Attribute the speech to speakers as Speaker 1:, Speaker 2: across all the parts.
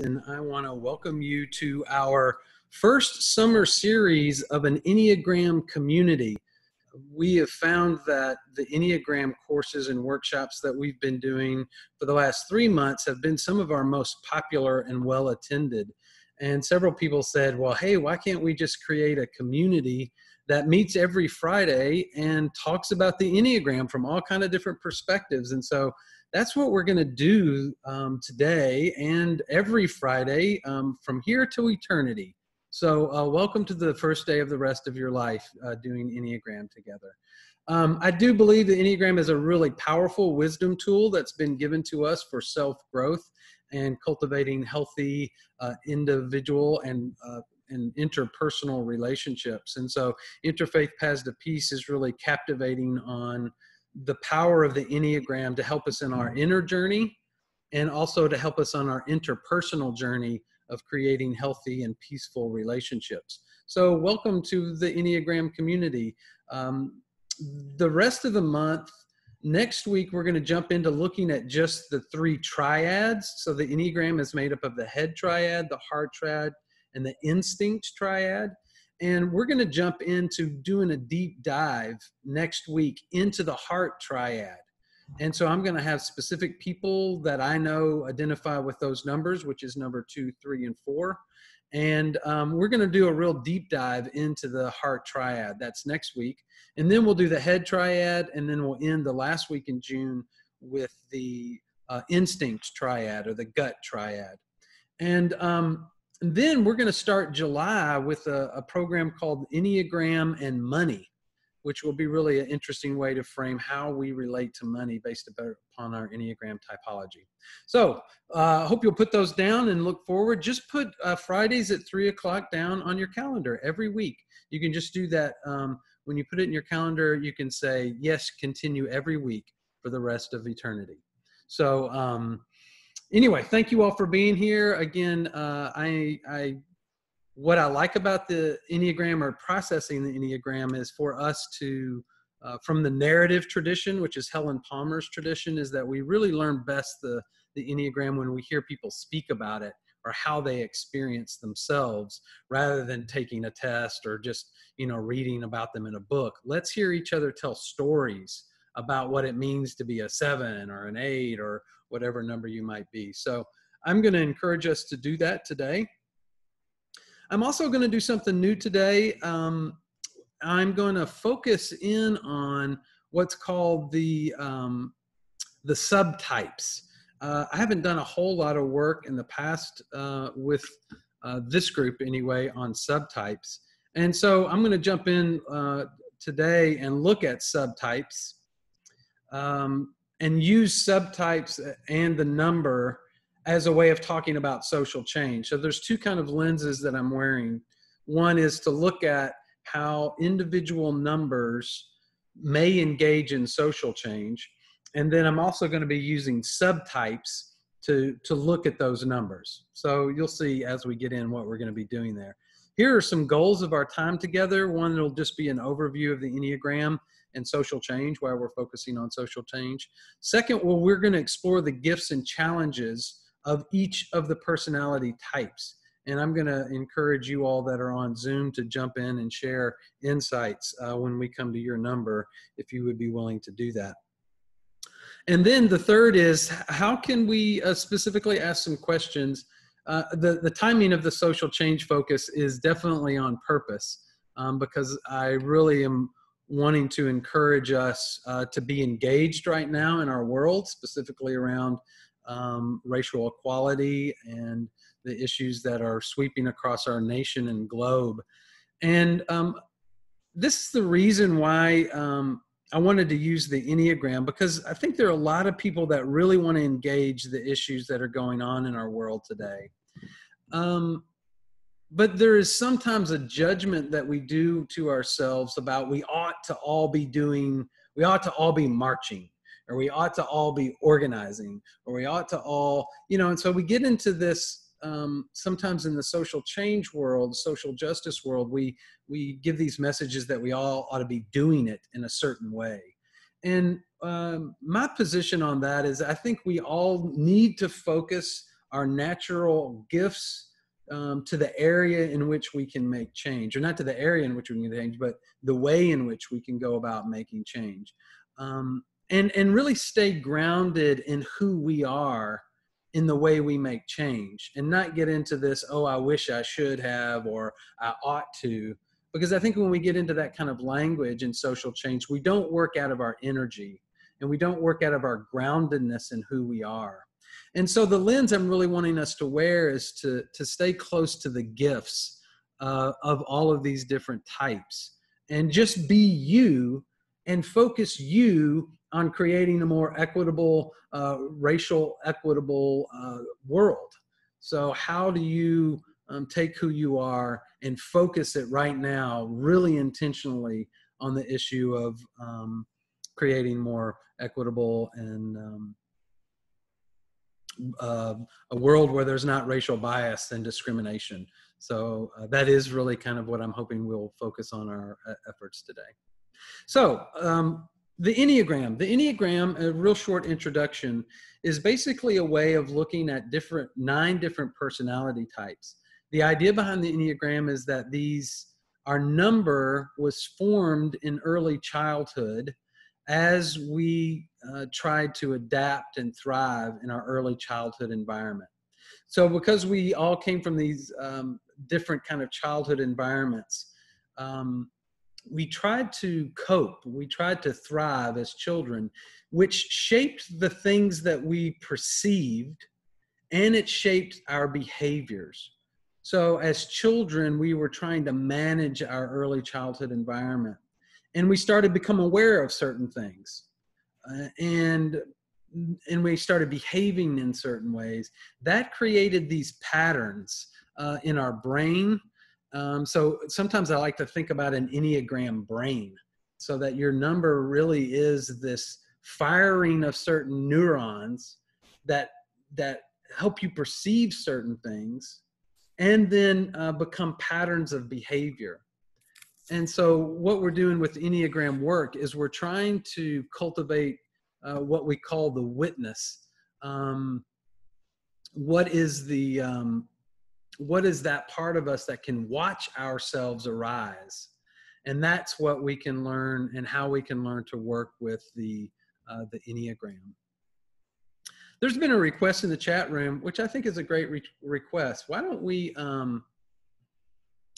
Speaker 1: and I want to welcome you to our first summer series of an Enneagram community. We have found that the Enneagram courses and workshops that we've been doing for the last three months have been some of our most popular and well attended. And several people said, well, hey, why can't we just create a community that meets every Friday and talks about the Enneagram from all kind of different perspectives? And so that's what we're going to do um, today and every Friday um, from here to eternity. So, uh, welcome to the first day of the rest of your life uh, doing Enneagram together. Um, I do believe the Enneagram is a really powerful wisdom tool that's been given to us for self growth and cultivating healthy uh, individual and uh, and interpersonal relationships. And so, Interfaith Paths to Peace is really captivating on the power of the Enneagram to help us in our inner journey and also to help us on our interpersonal journey of creating healthy and peaceful relationships. So, welcome to the Enneagram community. Um, the rest of the month, next week, we're going to jump into looking at just the three triads. So, the Enneagram is made up of the head triad, the heart triad, and the instinct triad. And we're going to jump into doing a deep dive next week into the heart triad. And so I'm going to have specific people that I know identify with those numbers, which is number two, three, and four. And um, we're going to do a real deep dive into the heart triad. That's next week. And then we'll do the head triad. And then we'll end the last week in June with the uh, instinct triad or the gut triad. And um, and then we're going to start July with a, a, program called Enneagram and Money, which will be really an interesting way to frame how we relate to money based upon our Enneagram typology. So I uh, hope you'll put those down and look forward. Just put uh, Fridays at 3 o'clock down on your calendar every week. You can just do that. Um, when you put it in your calendar, you can say, yes, continue every week for the rest of eternity. So, um, anyway, thank you all for being here. Again, uh, I, I, what I like about the Enneagram or processing the Enneagram is for us to, uh, from the narrative tradition, which is Helen Palmer's tradition, is that we really learn best the, the Enneagram when we hear people speak about it or how they experience themselves rather than taking a test or just, you know, reading about them in a book. Let's hear each other tell stories about what it means to be a seven or an eight or whatever number you might be. So I'm going to encourage us to do that today. I'm also going to do something new today. Um, I'm going to focus in on what's called the um, the subtypes. Uh, I haven't done a whole lot of work in the past uh, with uh, this group anyway on subtypes, and so I'm going to jump in uh, today and look at subtypes. Um, and use subtypes and the number as a way of talking about social change. So there's two kind of lenses that I'm wearing. One is to look at how individual numbers may engage in social change. And then I'm also going to be using subtypes to, to look at those numbers. So you'll see as we get in what we're going to be doing there. Here are some goals of our time together. One will just be an overview of the Enneagram and social change, why we're focusing on social change. Second, well, we're going to explore the gifts and challenges of each of the personality types. And I'm going to encourage you all that are on Zoom to jump in and share insights uh, when we come to your number, if you would be willing to do that. And then the third is how can we uh, specifically ask some questions? Uh, the, the timing of the social change focus is definitely on purpose um, because I really am wanting to encourage us uh, to be engaged right now in our world, specifically around um, racial equality and the issues that are sweeping across our nation and globe. And um, this is the reason why um, I wanted to use the Enneagram because I think there are a lot of people that really want to engage the issues that are going on in our world today. Um, but there is sometimes a judgment that we do to ourselves about we ought to all be doing we ought to all be marching or we ought to all be organizing or we ought to all you know and so we get into this um, sometimes in the social change world social justice world we we give these messages that we all ought to be doing it in a certain way. And um, my position on that is i think we all need to focus our natural gifts um, to the area in which we can make change, or not to the area in which we can change, but the way in which we can go about making change. Um, and, and really stay grounded in who we are in the way we make change and not get into this, oh, I wish I should have or I ought to. Because I think when we get into that kind of language and social change, we don't work out of our energy and we don't work out of our groundedness in who we are. And so the lens I'm really wanting us to wear is to, to stay close to the gifts uh, of all of these different types and just be you and focus you on creating a more equitable, uh, racial equitable uh, world. So, how do you um, take who you are and focus it right now, really intentionally, on the issue of um, creating more equitable and um, uh, a world where there's not racial bias and discrimination. So uh, that is really kind of what I'm hoping we'll focus on our uh, efforts today. So um, the Enneagram, the Enneagram, a real short introduction, is basically a way of looking at different nine different personality types. The idea behind the Enneagram is that these our number was formed in early childhood as we uh, tried to adapt and thrive in our early childhood environment. So because we all came from these um, different kind of childhood environments, um, we tried to cope, we tried to thrive as children, which shaped the things that we perceived and it shaped our behaviors. So, as children, we were trying to manage our early childhood environment and we started to become aware of certain things. Uh, and and we started behaving in certain ways. That created these patterns uh, in our brain. Um, so sometimes I like to think about an Enneagram brain so that your number really is this firing of certain neurons that that help you perceive certain things and then uh, become patterns of behavior and so what we're doing with enneagram work is we're trying to cultivate uh, what we call the witness. Um, what is the um, what is that part of us that can watch ourselves arise? And that's what we can learn and how we can learn to work with the uh, the enneagram. There's been a request in the chat room which i think is a great re- request. Why don't we um,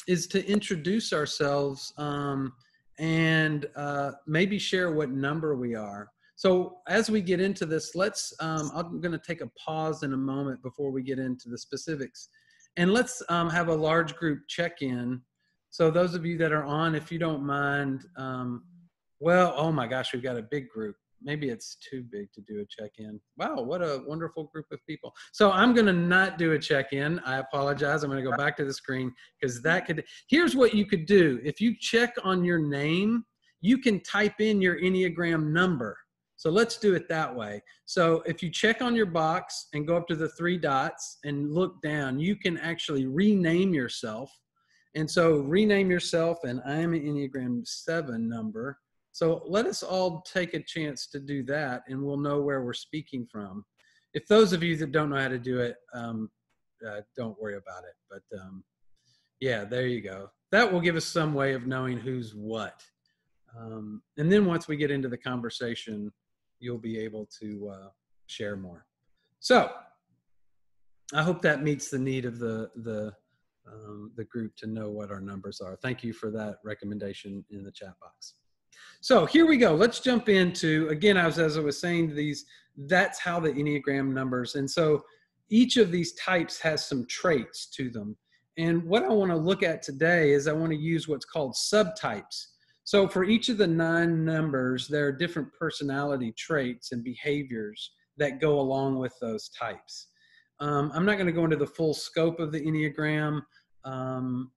Speaker 1: is to introduce ourselves um, and uh, maybe share what number we are so as we get into this let's um, i'm going to take a pause in a moment before we get into the specifics and let's um, have a large group check-in. So those of you that are on, if you don't mind, um, well, oh my gosh, we've got a big group. Maybe it's too big to do a check-in. Wow, what a wonderful group of people. So I'm going to not do a check-in. I apologize. I'm going to go back to the screen because that could. Here's what you could do. If you check on your name, you can type in your Enneagram number so let's do it that way. So if you check on your box and go up to the three dots and look down, you can actually rename yourself. And so rename yourself, and I am an Enneagram 7 number. So let us all take a chance to do that, and we'll know where we're speaking from. If those of you that don't know how to do it, um, uh, don't worry about it. But um, yeah, there you go. That will give us some way of knowing who's what. Um, and then once we get into the conversation, you'll be able to uh, share more. So I hope that meets the need of the the um, the group to know what our numbers are. Thank you for that recommendation in the chat box. So here we go. Let's jump into again. I was as I was saying these. That's how the enneagram numbers, and so each of these types has some traits to them. And what I want to look at today is I want to use what's called subtypes so for each of the nine numbers, there are different personality traits and behaviors that go along with those types. Um, I'm not going to go into the full scope of the Enneagram, um,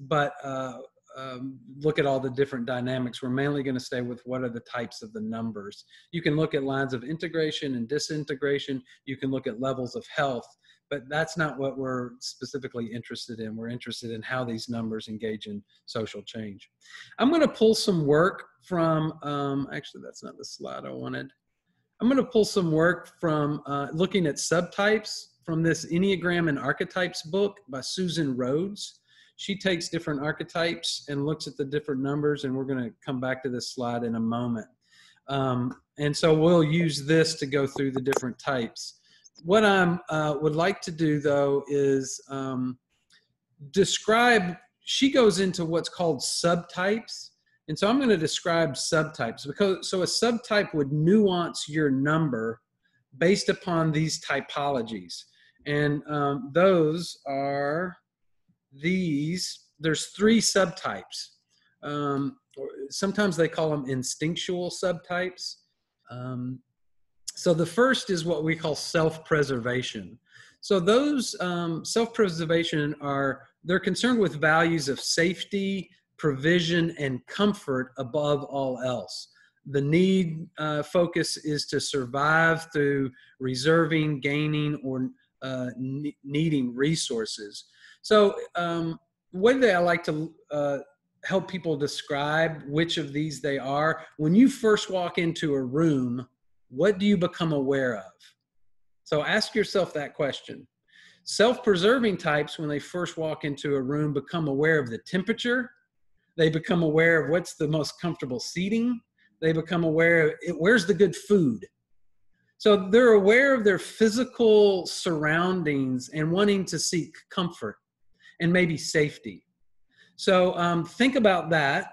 Speaker 1: but uh, um, look at all the different dynamics. We're mainly going to stay with what are the types of the numbers. You can look at lines of integration and disintegration. You can look at levels of health but that's not what we're specifically interested in. We're interested in how these numbers engage in social change. I'm going to pull some work from, um, actually, that's not the slide I wanted. I'm going to pull some work from uh, looking at subtypes from this Enneagram and Archetypes book by Susan Rhodes. She takes different archetypes and looks at the different numbers, and we're going to come back to this slide in a moment. Um, and so we'll use this to go through the different types. What I uh, would like to do, though, is um, describe, she goes into what's called subtypes. And so I'm going to describe subtypes because so a subtype would nuance your number based upon these typologies. And um, those are these. There's three subtypes. Um, sometimes they call them instinctual subtypes. Um, so the first is what we call self-preservation. So those um, self-preservation are they're concerned with values of safety, provision, and comfort above all else. The need uh, focus is to survive through reserving, gaining, or uh, needing resources. So um, one way I like to uh, help people describe which of these they are. When you first walk into a room, what do you become aware of? So ask yourself that question. Self preserving types, when they first walk into a room, become aware of the temperature. They become aware of what's the most comfortable seating. They become aware of it, where's the good food. So they're aware of their physical surroundings and wanting to seek comfort and maybe safety. So um, think about that.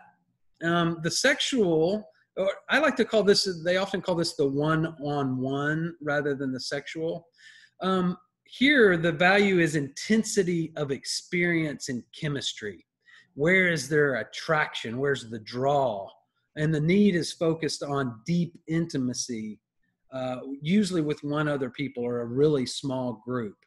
Speaker 1: Um, the sexual, or I like to call this, they often call this the one on one rather than the sexual. Um, here, the value is intensity of experience and chemistry. Where is their attraction? Where's the draw? And the need is focused on deep intimacy, uh, usually with one other people or a really small group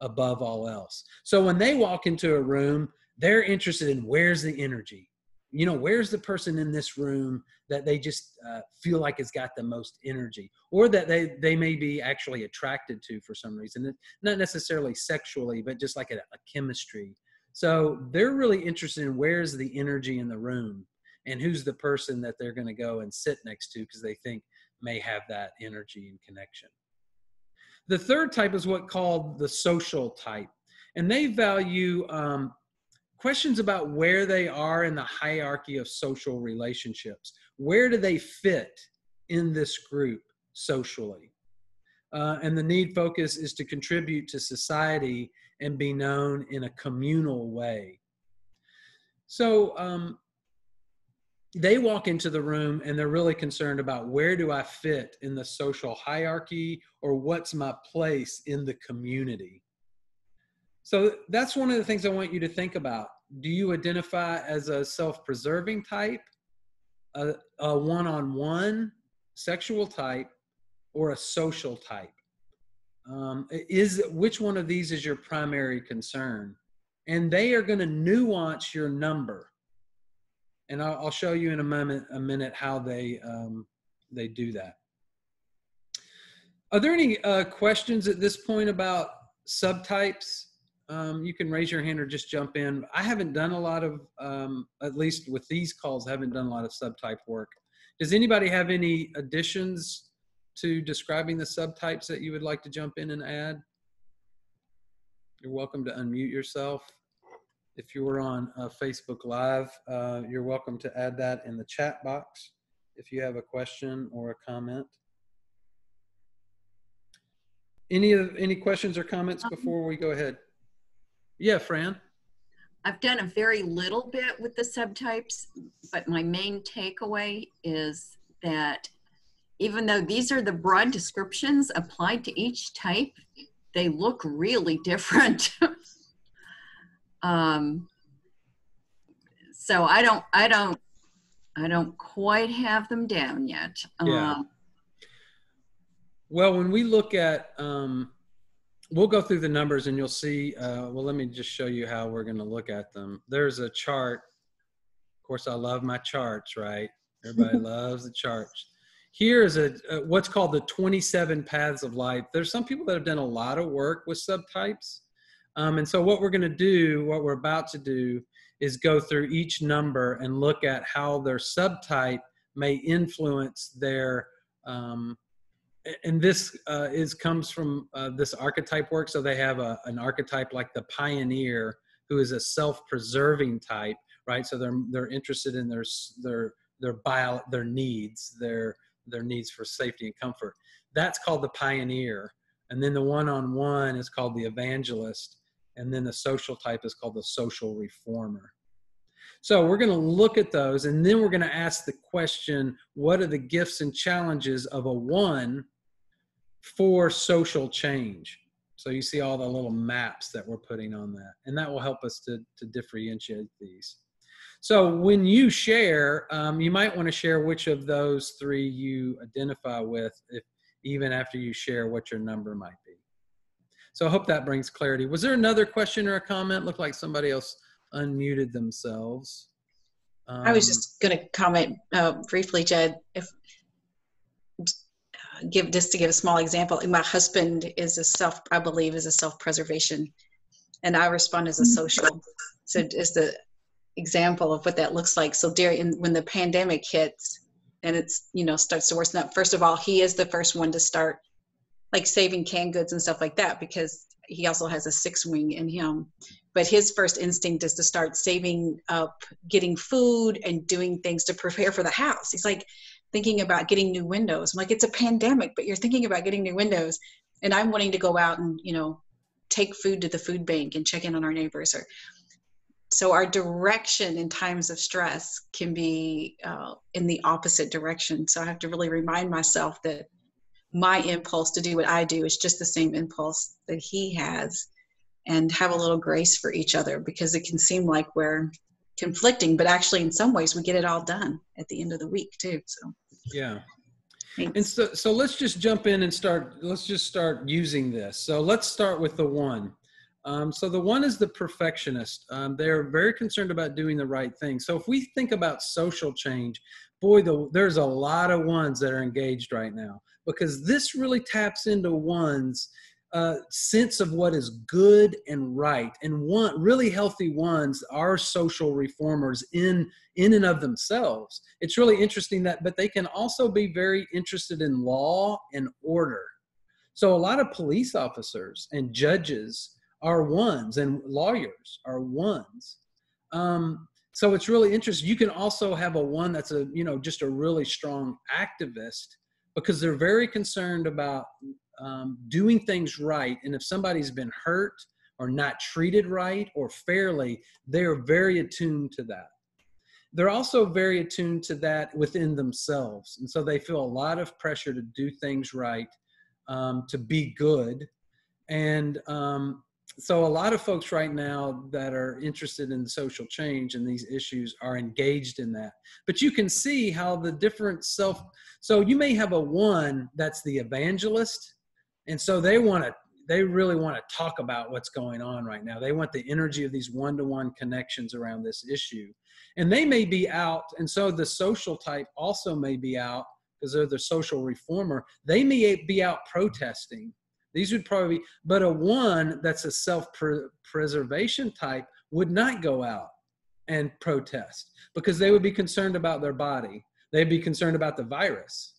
Speaker 1: above all else. So when they walk into a room, they're interested in where's the energy? You know where's the person in this room that they just uh, feel like has got the most energy? Or that they they may be actually attracted to for some reason not necessarily sexually but just like a, a chemistry. So they're really interested in where's the energy in the room and who's the person that they're going to go and sit next to because they think may have that energy and connection the third type is what called the social type and they value um, questions about where they are in the hierarchy of social relationships. Where do they fit in this group socially? Uh, and the need focus is to contribute to society and be known in a communal way. So um, they walk into the room and they're really concerned about where do I fit in the social hierarchy or what's my place in the community. So that's one of the things I want you to think about. Do you identify as a self preserving type, a one on one sexual type, or a social type? Um, is which one of these is your primary concern? And they are going to nuance your number. And I'll, I'll, show you in a moment, a minute, how they um, they do that. Are there any uh, questions at this point about subtypes? um, you can raise your hand or just jump in. I haven't done a lot of, um, at least with these calls, I haven't done a lot of subtype work. Does anybody have any additions to describing the subtypes that you would like to jump in and add? You're welcome to unmute yourself. If you were on uh, Facebook Live, uh, you're welcome to add that in the chat box if you have a question or a comment. Any of any questions or comments um, before we go ahead? Yeah, Fran.
Speaker 2: I've done a very little bit with the subtypes, but my main takeaway is that even though these are the broad descriptions applied to each type, they look really different. um, so I don't, I don't, I don't quite have them down yet.
Speaker 1: Yeah. Um, well, when we look at um, we'll go through the numbers and you'll see. Uh, well, let me just show you how we're going to look at them. There's a chart. Of course, I love my charts, right? Everybody loves the charts. Here is a, a, what's called the 27 paths of life. There's some people that have done a lot of work with subtypes. Um, and so what we're going to do, what we're about to do, is go through each number and look at how their subtype may influence their um, and this uh, is comes from uh, this archetype work. So they have a, an archetype like the pioneer, who is a self-preserving type, right? So they're they're interested in their their their bio their needs, their their needs for safety and comfort. That's called the pioneer, and then the one-on-one is called the evangelist, and then the social type is called the social reformer. So we're going to look at those and then we're going to ask the question what are the gifts and challenges of a one for social change? So you see all the little maps that we're putting on that, and that will help us to, to differentiate these. So when you share, um, you might want to share which of those three you identify with, if even after you share what your number might be. So I hope that brings clarity. Was there another question or a comment? Looked like somebody else unmuted themselves.
Speaker 3: Um, I was um, just going to comment uh, briefly, Jed. If give just to give a small example, my husband is a self, I believe, is a self-preservation, and I respond as a social. So is the example of what that looks like. So during when the pandemic hits and it's you know starts to worsen up, first of all, he is the first one to start like saving canned goods and stuff like that because he also has a six wing in him. But his first instinct is to start saving up getting food and doing things to prepare for the house. He's like thinking about getting new windows. I'm like it's a pandemic but you're thinking about getting new windows. And i'm wanting to go out and you know take food to the food bank and check in on our neighbors or so our direction in times of stress can be uh, in the opposite direction. So i have to really remind myself that my impulse to do what I do is just the same impulse that he has and have a little grace for each other because it can seem like we're conflicting but actually in some ways we get it all done at the end of the week too so.
Speaker 1: Yeah. Thanks. and so so let's just jump in and start let's just start using this. So let's start with the one. Um, so the one is the perfectionist. Um, they're very concerned about doing the right thing. So if we think about social change boy the, there's a lot of ones that are engaged right now because this really taps into one's uh, sense of what is good and right. And one really healthy ones are social reformers in in and of themselves. It's really interesting that but they can also be very interested in law and order. So a lot of police officers and judges are ones and lawyers are ones. Um, so it's really interesting you can also have a one that's a you know just a really strong activist because they're very concerned about um, doing things right. And if somebody's been hurt or not treated right or fairly, they are very attuned to that. They're also very attuned to that within themselves. And so they feel a lot of pressure to do things right, um, to be good. And um, so a lot of folks right now that are interested in social change and these issues are engaged in that. But you can see how the different self so you may have a one that's the evangelist and so they want to they really want to talk about what's going on right now. They want the energy of these one-to-one connections around this issue. And they may be out and so the social type also may be out because they're the social reformer. They may be out protesting these would probably be, but a one that's a self preservation type would not go out and protest because they would be concerned about their body. They'd be concerned about the virus.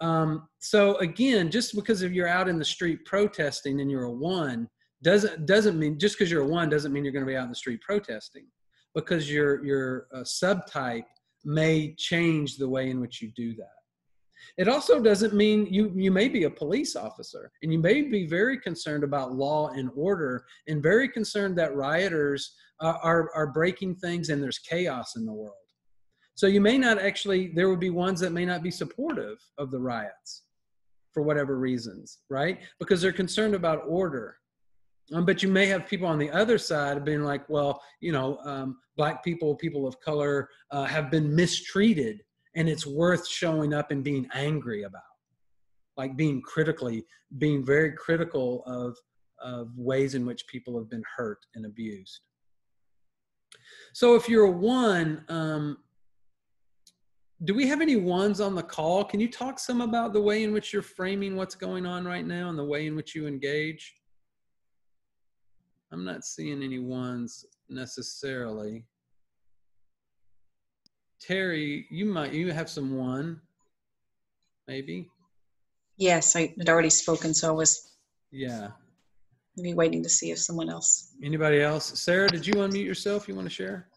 Speaker 1: Um, so again, just because if you're out in the street protesting and you're a one, doesn't doesn't mean just because you're a one doesn't mean you're going to be out in the street protesting, because your your uh, subtype may change the way in which you do that. It also doesn't mean you you may be a police officer and you may be very concerned about law and order and very concerned that rioters uh, are are breaking things and there's chaos in the world. So you may not actually there would be ones that may not be supportive of the riots for whatever reasons, right? Because they're concerned about order. Um, but you may have people on the other side being like, well, you know, um, black people, people of color uh, have been mistreated and it's worth showing up and being angry about. Like being critically being very critical of of ways in which people have been hurt and abused. So if you're a one um, do we have any ones on the call? Can you talk some about the way in which you're framing what's going on right now and the way in which you engage? I'm not seeing any ones necessarily Terry, you might you have someone, maybe.
Speaker 3: Yes, I had already spoken, so I was
Speaker 1: Yeah.
Speaker 3: maybe waiting to see if someone else.
Speaker 1: Anybody else? Sarah, did you unmute yourself? You want to share?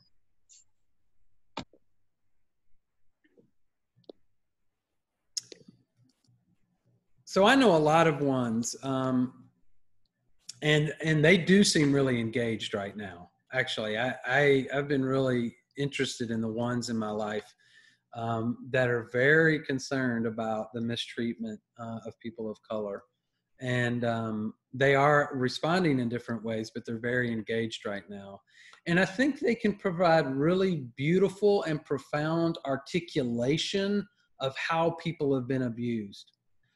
Speaker 1: So I know a lot of ones, um, and and they do seem really engaged right now. Actually, I, I I've been really interested in the ones in my life um, that are very concerned about the mistreatment uh, of people of color, and um, they are responding in different ways, but they're very engaged right now. And I think they can provide really beautiful and profound articulation of how people have been abused.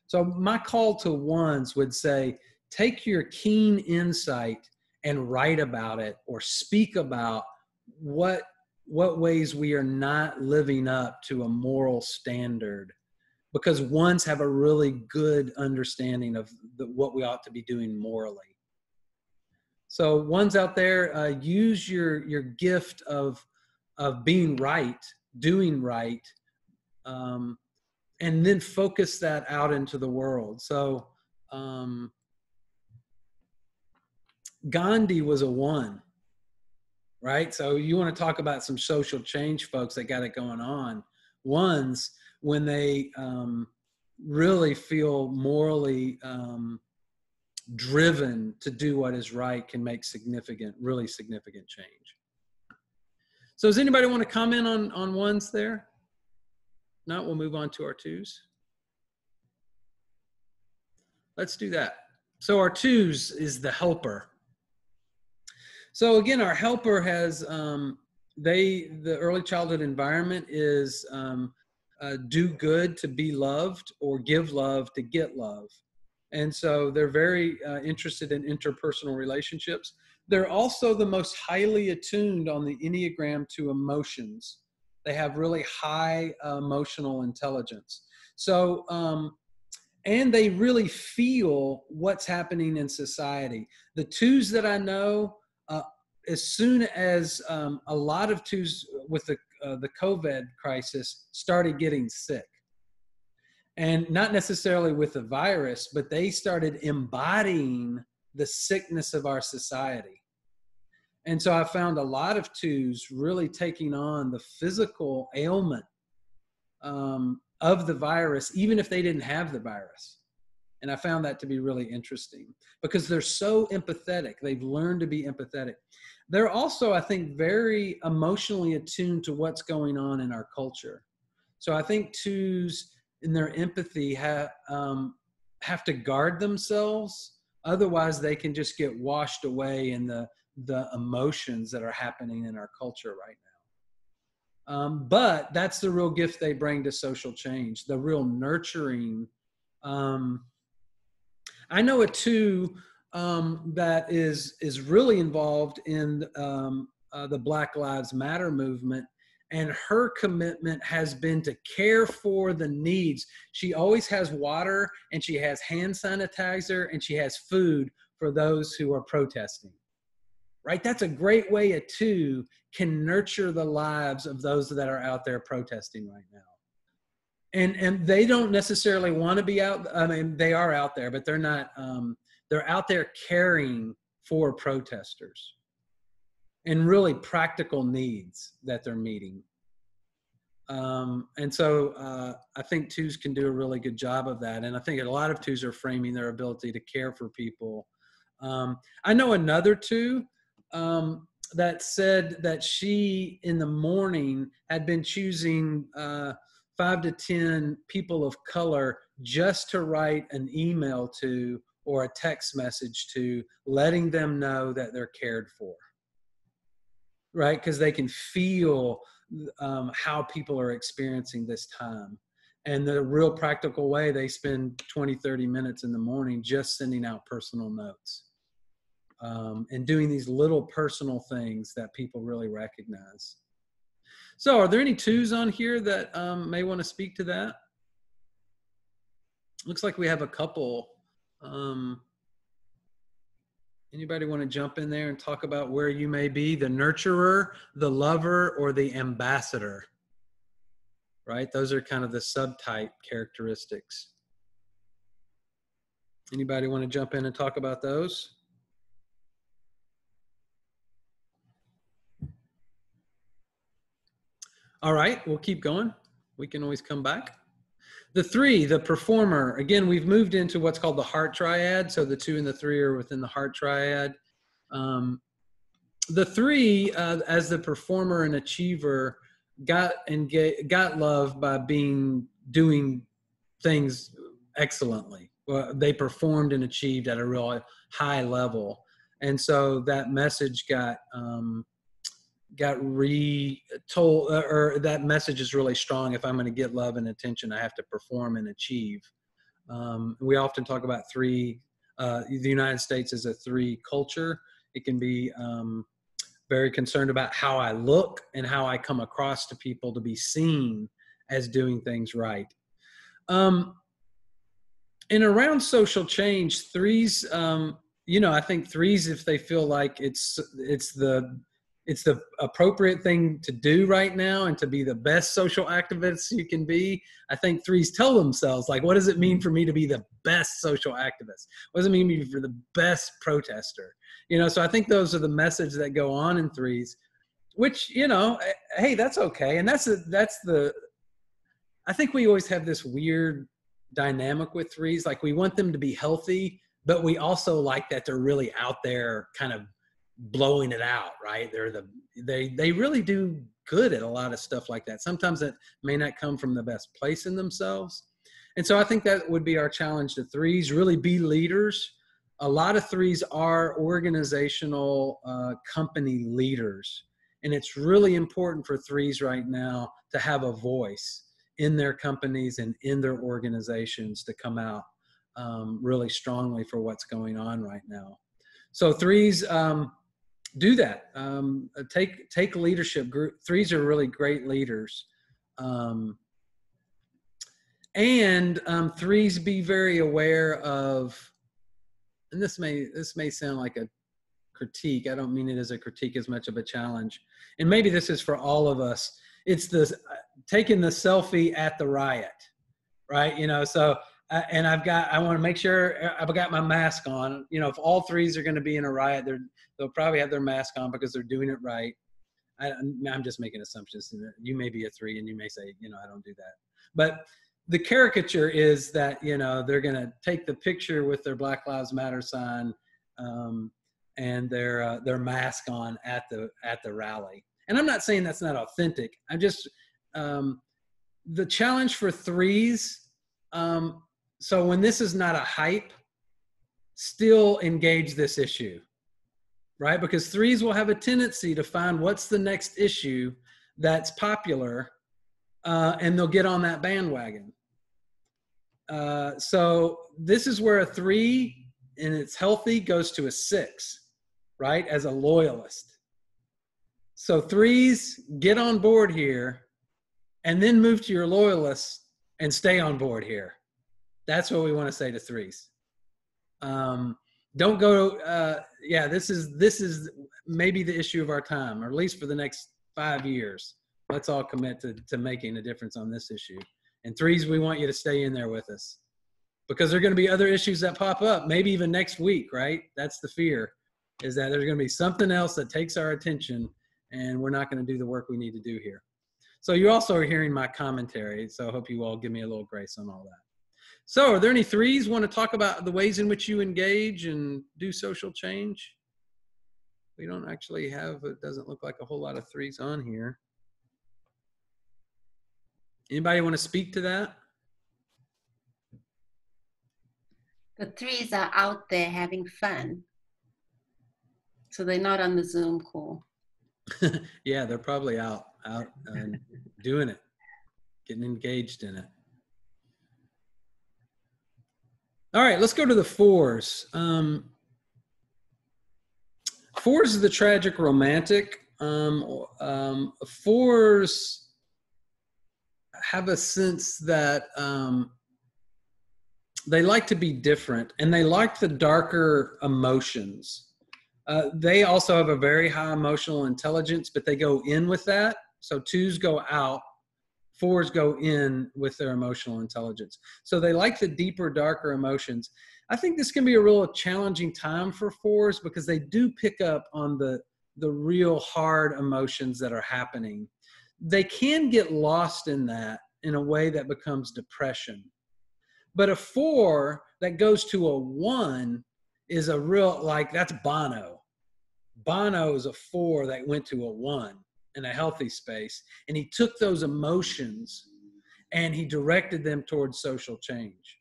Speaker 1: So, my call to ones would say take your keen insight and write about it or speak about what what ways we are not living up to a moral standard because ones have a really good understanding of the, what we ought to be doing morally. So ones out there uh, use your your gift of of being right doing right um, and then focus that out into the world. So um, gandhi was a one right? So you want to talk about some social change folks that got it going on. Ones when they um, really feel morally um, driven to do what is right can make significant, really significant change. So does anybody want to comment on on ones there? Not, we'll move on to our twos. Let's do that. So our twos is the helper so again, our helper has um, they the early childhood environment is um, uh, do good to be loved or give love to get love, and so they're very uh, interested in interpersonal relationships. They're also the most highly attuned on the enneagram to emotions. They have really high uh, emotional intelligence. So um, and they really feel what's happening in society. The twos that I know as soon as um, a lot of twos with the uh, the COVID crisis started getting sick, and not necessarily with the virus, but they started embodying the sickness of our society. And so I found a lot of twos really taking on the physical ailment um, of the virus, even if they didn't have the virus. And I found that to be really interesting because they're so empathetic. They've learned to be empathetic. They're also, I think, very emotionally attuned to what's going on in our culture. So I think twos in their empathy have, um, have to guard themselves. Otherwise, they can just get washed away in the, the emotions that are happening in our culture right now. Um, but that's the real gift they bring to social change, the real nurturing um, I know a two um, that is is really involved in um, uh, the Black Lives Matter movement, and her commitment has been to care for the needs. She always has water, and she has hand sanitizer, and she has food for those who are protesting. Right, that's a great way a two can nurture the lives of those that are out there protesting right now and and they don't necessarily want to be out i mean they are out there but they're not um, they're out there caring for protesters and really practical needs that they're meeting. Um, and so uh, i think twos can do a really good job of that. And i think a lot of twos are framing their ability to care for people. Um, i know another two um, that said that she in the morning had been choosing uh, five to 10 people of color just to write an email to or a text message to, letting them know that they're cared for. Right? Because they can feel um, how people are experiencing this time. And the real practical way, they spend 20, 30 minutes in the morning just sending out personal notes um, and doing these little personal things that people really recognize. So, are there any twos on here that um, may want to speak to that? Looks like we have a couple. Um, anybody want to jump in there and talk about where you may be the nurturer, the lover, or the ambassador? Right? Those are kind of the subtype characteristics. Anybody want to jump in and talk about those? All right, we'll keep going. We can always come back. The three, the performer, again, we've moved into what's called the heart triad. So the two and the three are within the heart triad. Um, the three, uh, as the performer and achiever, got and got love by being doing things excellently. Well, they performed and achieved at a real high level, and so that message got um, got retold, uh, or that message is really strong. If I'm going to get love and attention, I have to perform and achieve. Um, we often talk about three. Uh, the United States is a three culture. It can be um, very concerned about how I look and how I come across to people to be seen as doing things right. Um, and around social change, threes, um, you know, I think threes, if they feel like it's it's the it's the appropriate thing to do right now and to be the best social activists you can be. I think threes tell themselves, like, what does it mean for me to be the best social activist? What does it mean be for the best protester? You know, so I think those are the messages that go on in threes, which, you know, eh, hey, that's okay. And that's, that's the, I think we always have this weird dynamic with threes. Like we want them to be healthy, but we also like that they're really out there kind of blowing it out, right? They're the they they really do good at a lot of stuff like that. Sometimes it may not come from the best place in themselves. And so I think that would be our challenge to threes, really be leaders. A lot of threes are organizational uh, company leaders. And it's really important for threes right now to have a voice in their companies and in their organizations to come out um, really strongly for what's going on right now. So threes, um, do that. Um, uh, take take leadership. Group threes are really great leaders, um, and um, threes be very aware of. And this may this may sound like a critique. I don't mean it as a critique as much of a challenge. And maybe this is for all of us. It's the uh, taking the selfie at the riot, right? You know, so uh, and I've got I want to make sure uh, I've got my mask on. You know, if all threes are going to be in a riot, they're they'll probably have their mask on because they're doing it right. I, I'm just making assumptions. You may be a three, and you may say, you know, I don't do that. But the caricature is that you know they're going to take the picture with their Black Lives Matter sign um, and their uh, their mask on at the at the rally. And I'm not saying that's not authentic. I'm just um, the challenge for threes um, so when this is not a hype, still engage this issue, right? Because threes will have a tendency to find what's the next issue that's popular, uh, and they'll get on that bandwagon. Uh, so this is where a three, and it's healthy, goes to a six, right? As a loyalist. So threes, get on board here, and then move to your loyalists and stay on board here. That's what we want to say to threes. Um, don't go. Uh, yeah, this is this is maybe the issue of our time, or at least for the next five years. Let's all commit to to making a difference on this issue. And threes, we want you to stay in there with us because there are going to be other issues that pop up, maybe even next week. Right? That's the fear, is that there's going to be something else that takes our attention, and we're not going to do the work we need to do here. So you also are hearing my commentary. So I hope you all give me a little grace on all that. So, are there any threes want to talk about the ways in which you engage and do social change? We don't actually have, it doesn't look like a whole lot of threes on here. Anybody want to speak to that?
Speaker 4: The threes are out there having fun. So they're not on the Zoom call.
Speaker 1: yeah, they're probably out, out and doing it, getting engaged in it. All right, let's go to the fours. Um, fours is the tragic romantic. Um, um, fours have a sense that um, they like to be different and they like the darker emotions. Uh, they also have a very high emotional intelligence, but they go in with that. So twos go out fours go in with their emotional intelligence. So they like the deeper, darker emotions. I think this can be a real challenging time for fours because they do pick up on the the real hard emotions that are happening. They can get lost in that in a way that becomes depression. But a four that goes to a one is a real like that's Bono. Bono is a four that went to a one in a healthy space, and he took those emotions and he directed them towards social change.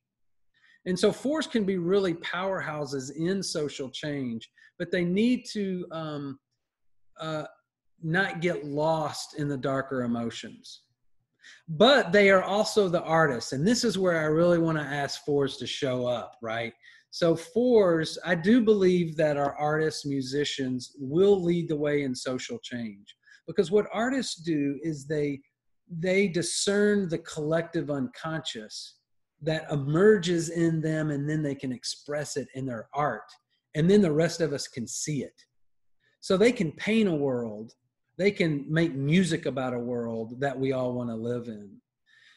Speaker 1: And so fours can be really powerhouses in social change, but they need to um, uh, not get lost in the darker emotions. But they are also the artists. And this is where I really want to ask fours to show up, right? So, fours, I do believe that our artists, musicians will lead the way in social change because what artists do is they they discern the collective unconscious that emerges in them and then they can express it in their art and then the rest of us can see it. So they can paint a world they can make music about a world that we all want to live in.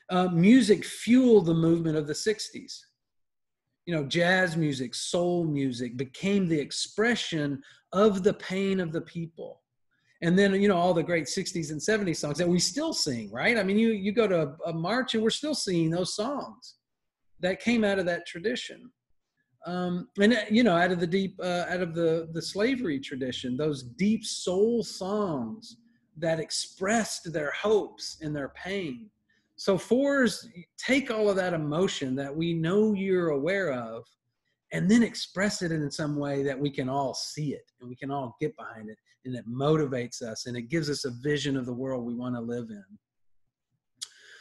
Speaker 1: Uh, music fueled the movement of the 60s you know jazz music soul music became the expression of the pain of the people and then you know all the great 60s and 70s songs that we still sing right? I mean you you go to a, a march and we're still singing those songs that came out of that tradition. Um, and uh, you know out of the deep uh, out of the the slavery tradition those deep soul songs that expressed their hopes and their pain. So fours take all of that emotion that we know you're aware of and then express it in some way that we can all see it and we can all get behind it and it motivates us and it gives us a vision of the world we want to live in.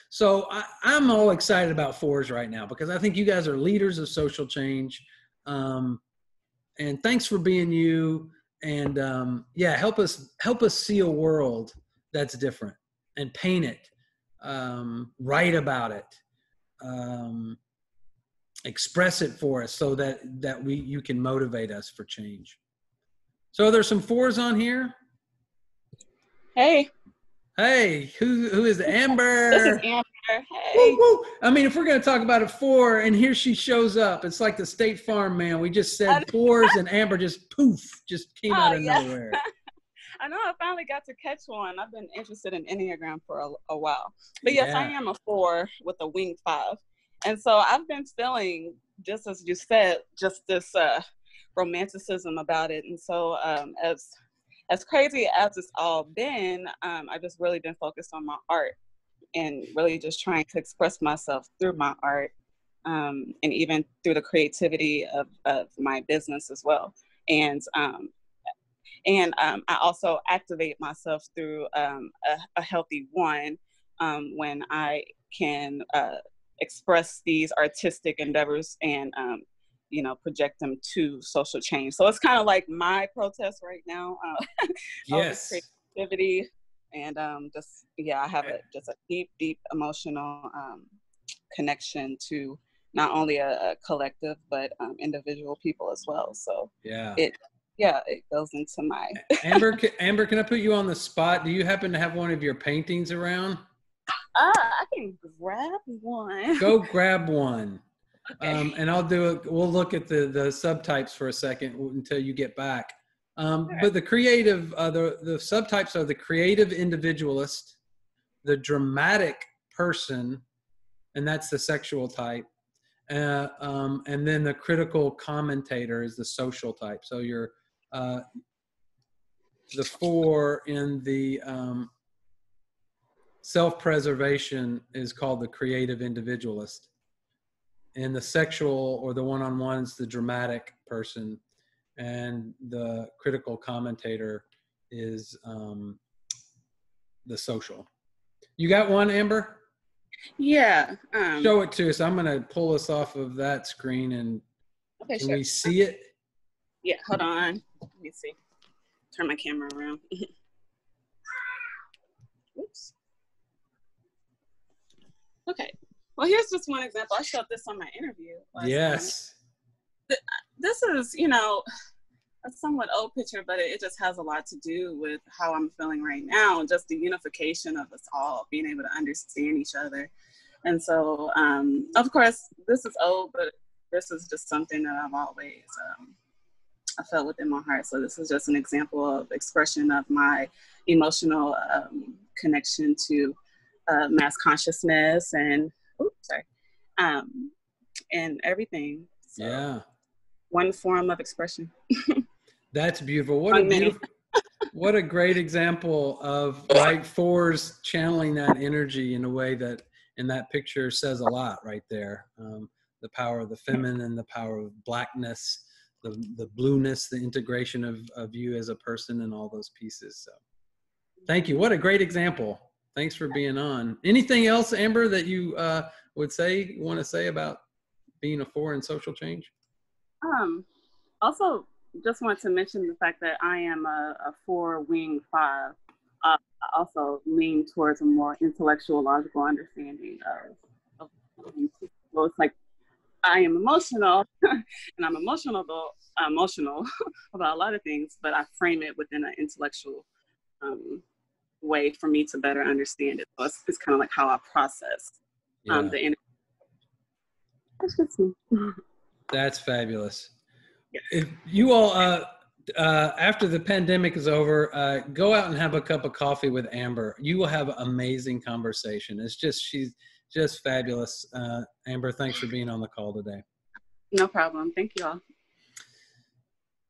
Speaker 1: So I, am all excited about fours right now because I think you guys are leaders of social change. Um, and thanks for being you. And um, yeah, help us help us see a world that's different and paint it, um, write about it, um, express it for us so that that we you can motivate us for change. So there's some fours on here.
Speaker 5: Hey.
Speaker 1: Hey, who who is Amber?
Speaker 5: this is Amber. Hey.
Speaker 1: Woo, woo. I mean, if we're gonna talk about a four, and here she shows up, it's like the State Farm man. We just said fours, and Amber just poof, just came oh, out of yeah. nowhere.
Speaker 5: I know I finally got to catch one. I've been interested in Enneagram for a, a while, but yes, yeah. I am a four with a wing five, and so I've been feeling just as you said, just this uh, romanticism about it. And so um, as as crazy as it's all been, um, I've just really been focused on my art and really just trying to express myself through my art um, and even through the creativity of, of my business as well. And um, and um, I also activate myself through um, a, a, healthy one um, when I can uh, express these artistic endeavors and um, you know project them to social change. So it's kind of like my protest right now uh,
Speaker 1: yes.
Speaker 5: creativity and um, just yeah i have a, just a deep deep emotional um, connection to not only a, a collective but um, individual people as well. So
Speaker 1: yeah.
Speaker 5: it yeah it goes into my
Speaker 1: amber amber can i put you on the spot? Do you happen to have one of your paintings around
Speaker 5: uh, I can grab one.
Speaker 1: Go grab one. Okay. Um, and I'll do it. We'll look at the the subtypes for a second until you get back. Um, right. But the creative, uh, the the subtypes are the creative individualist, the dramatic person, and that's the sexual type. Uh, um, and then the critical commentator is the social type. So you're uh, the four in the um, self-preservation is called the creative individualist. And the sexual or the one-on-one is the dramatic person and the critical commentator is um, the social. You got one amber?
Speaker 5: Yeah
Speaker 1: um, show it to us. I'm going to pull us off of that screen and okay, can sure. we see it?
Speaker 5: Yeah hold on. Let me see. Turn my camera around. Oops okay well, here's just one example. I showed this on my interview.
Speaker 1: Yes.
Speaker 5: This is, you know, a somewhat old picture, but it, just has a lot to do with how I'm feeling right now, just the unification of us all, being able to understand each other. And so, um, of course, this is old, but this is just something that I've always um, I felt within my heart. So this is just an example of expression of my emotional um, connection to uh, mass consciousness and oops, sorry, um, and everything.
Speaker 1: So yeah.
Speaker 5: One form of expression.
Speaker 1: That's beautiful. What a beautiful, what a great example of right fours channeling that energy in a way that in that picture says a lot right there. Um, the power of the feminine, the power of blackness, the, the blueness, the integration of, of you as a person and all those pieces. So thank you. What a great example. Thanks for being on. Anything else, Amber, that you uh, would say, want to say about being a four in social change?
Speaker 5: Um, also, just want to mention the fact that I am a, a four wing five. Uh, I also lean towards a more intellectual, logical understanding of, of well, it's like I am emotional, and I'm emotional about emotional about a lot of things, but I frame it within an intellectual um, way for me to better understand it. So it's, it's kind of like how I process um, the energy.
Speaker 1: That's just me. That's fabulous. Yeah. If you all, uh, uh, after the pandemic is over, uh, go out and have a cup of coffee with Amber. You will have an amazing conversation. It's just she's just fabulous. Uh, Amber, thanks for being on the call today.
Speaker 5: No problem. Thank you all.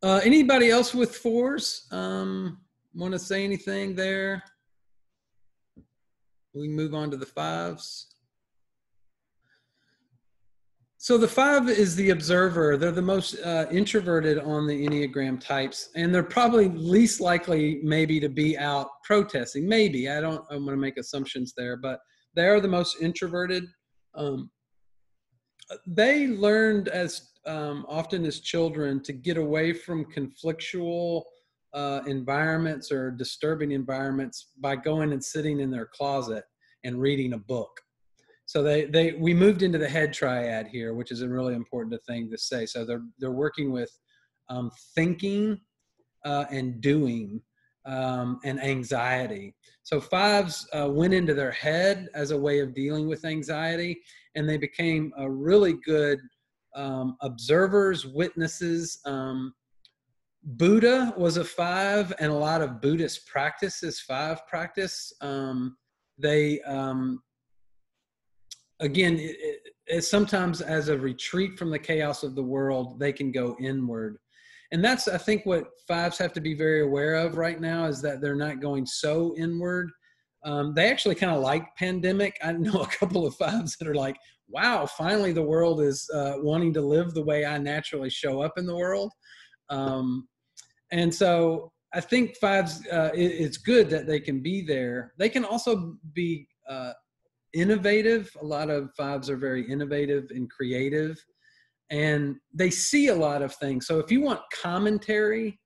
Speaker 1: Uh, anybody else with fours? Um, Want to say anything there? We move on to the fives. So the five is the observer. They're the most uh, introverted on the Enneagram types, and they're probably least likely maybe to be out protesting. Maybe I don't. I'm going to make assumptions there, but they are the most introverted. Um, they learned as um, often as children to get away from conflictual uh, environments or disturbing environments by going and sitting in their closet and reading a book. So they, they we moved into the head triad here, which is a really important thing to say. So they're they're working with um, thinking uh, and doing um, and anxiety. So fives uh, went into their head as a way of dealing with anxiety, and they became a really good um, observers, witnesses. Um, Buddha was a five, and a lot of Buddhist practice is five practice. Um, they, um, again, it, it, sometimes as a retreat from the chaos of the world, they can go inward. And that's, I think, what fives have to be very aware of right now is that they're not going so inward. Um, they actually kind of like pandemic. I know a couple of fives that are like, wow, finally the world is uh, wanting to live the way I naturally show up in the world. Um, and so I think fives, uh, it, it's good that they can be there. They can also be uh, innovative. A lot of fives are very innovative and creative, and they see a lot of things. So if you want commentary,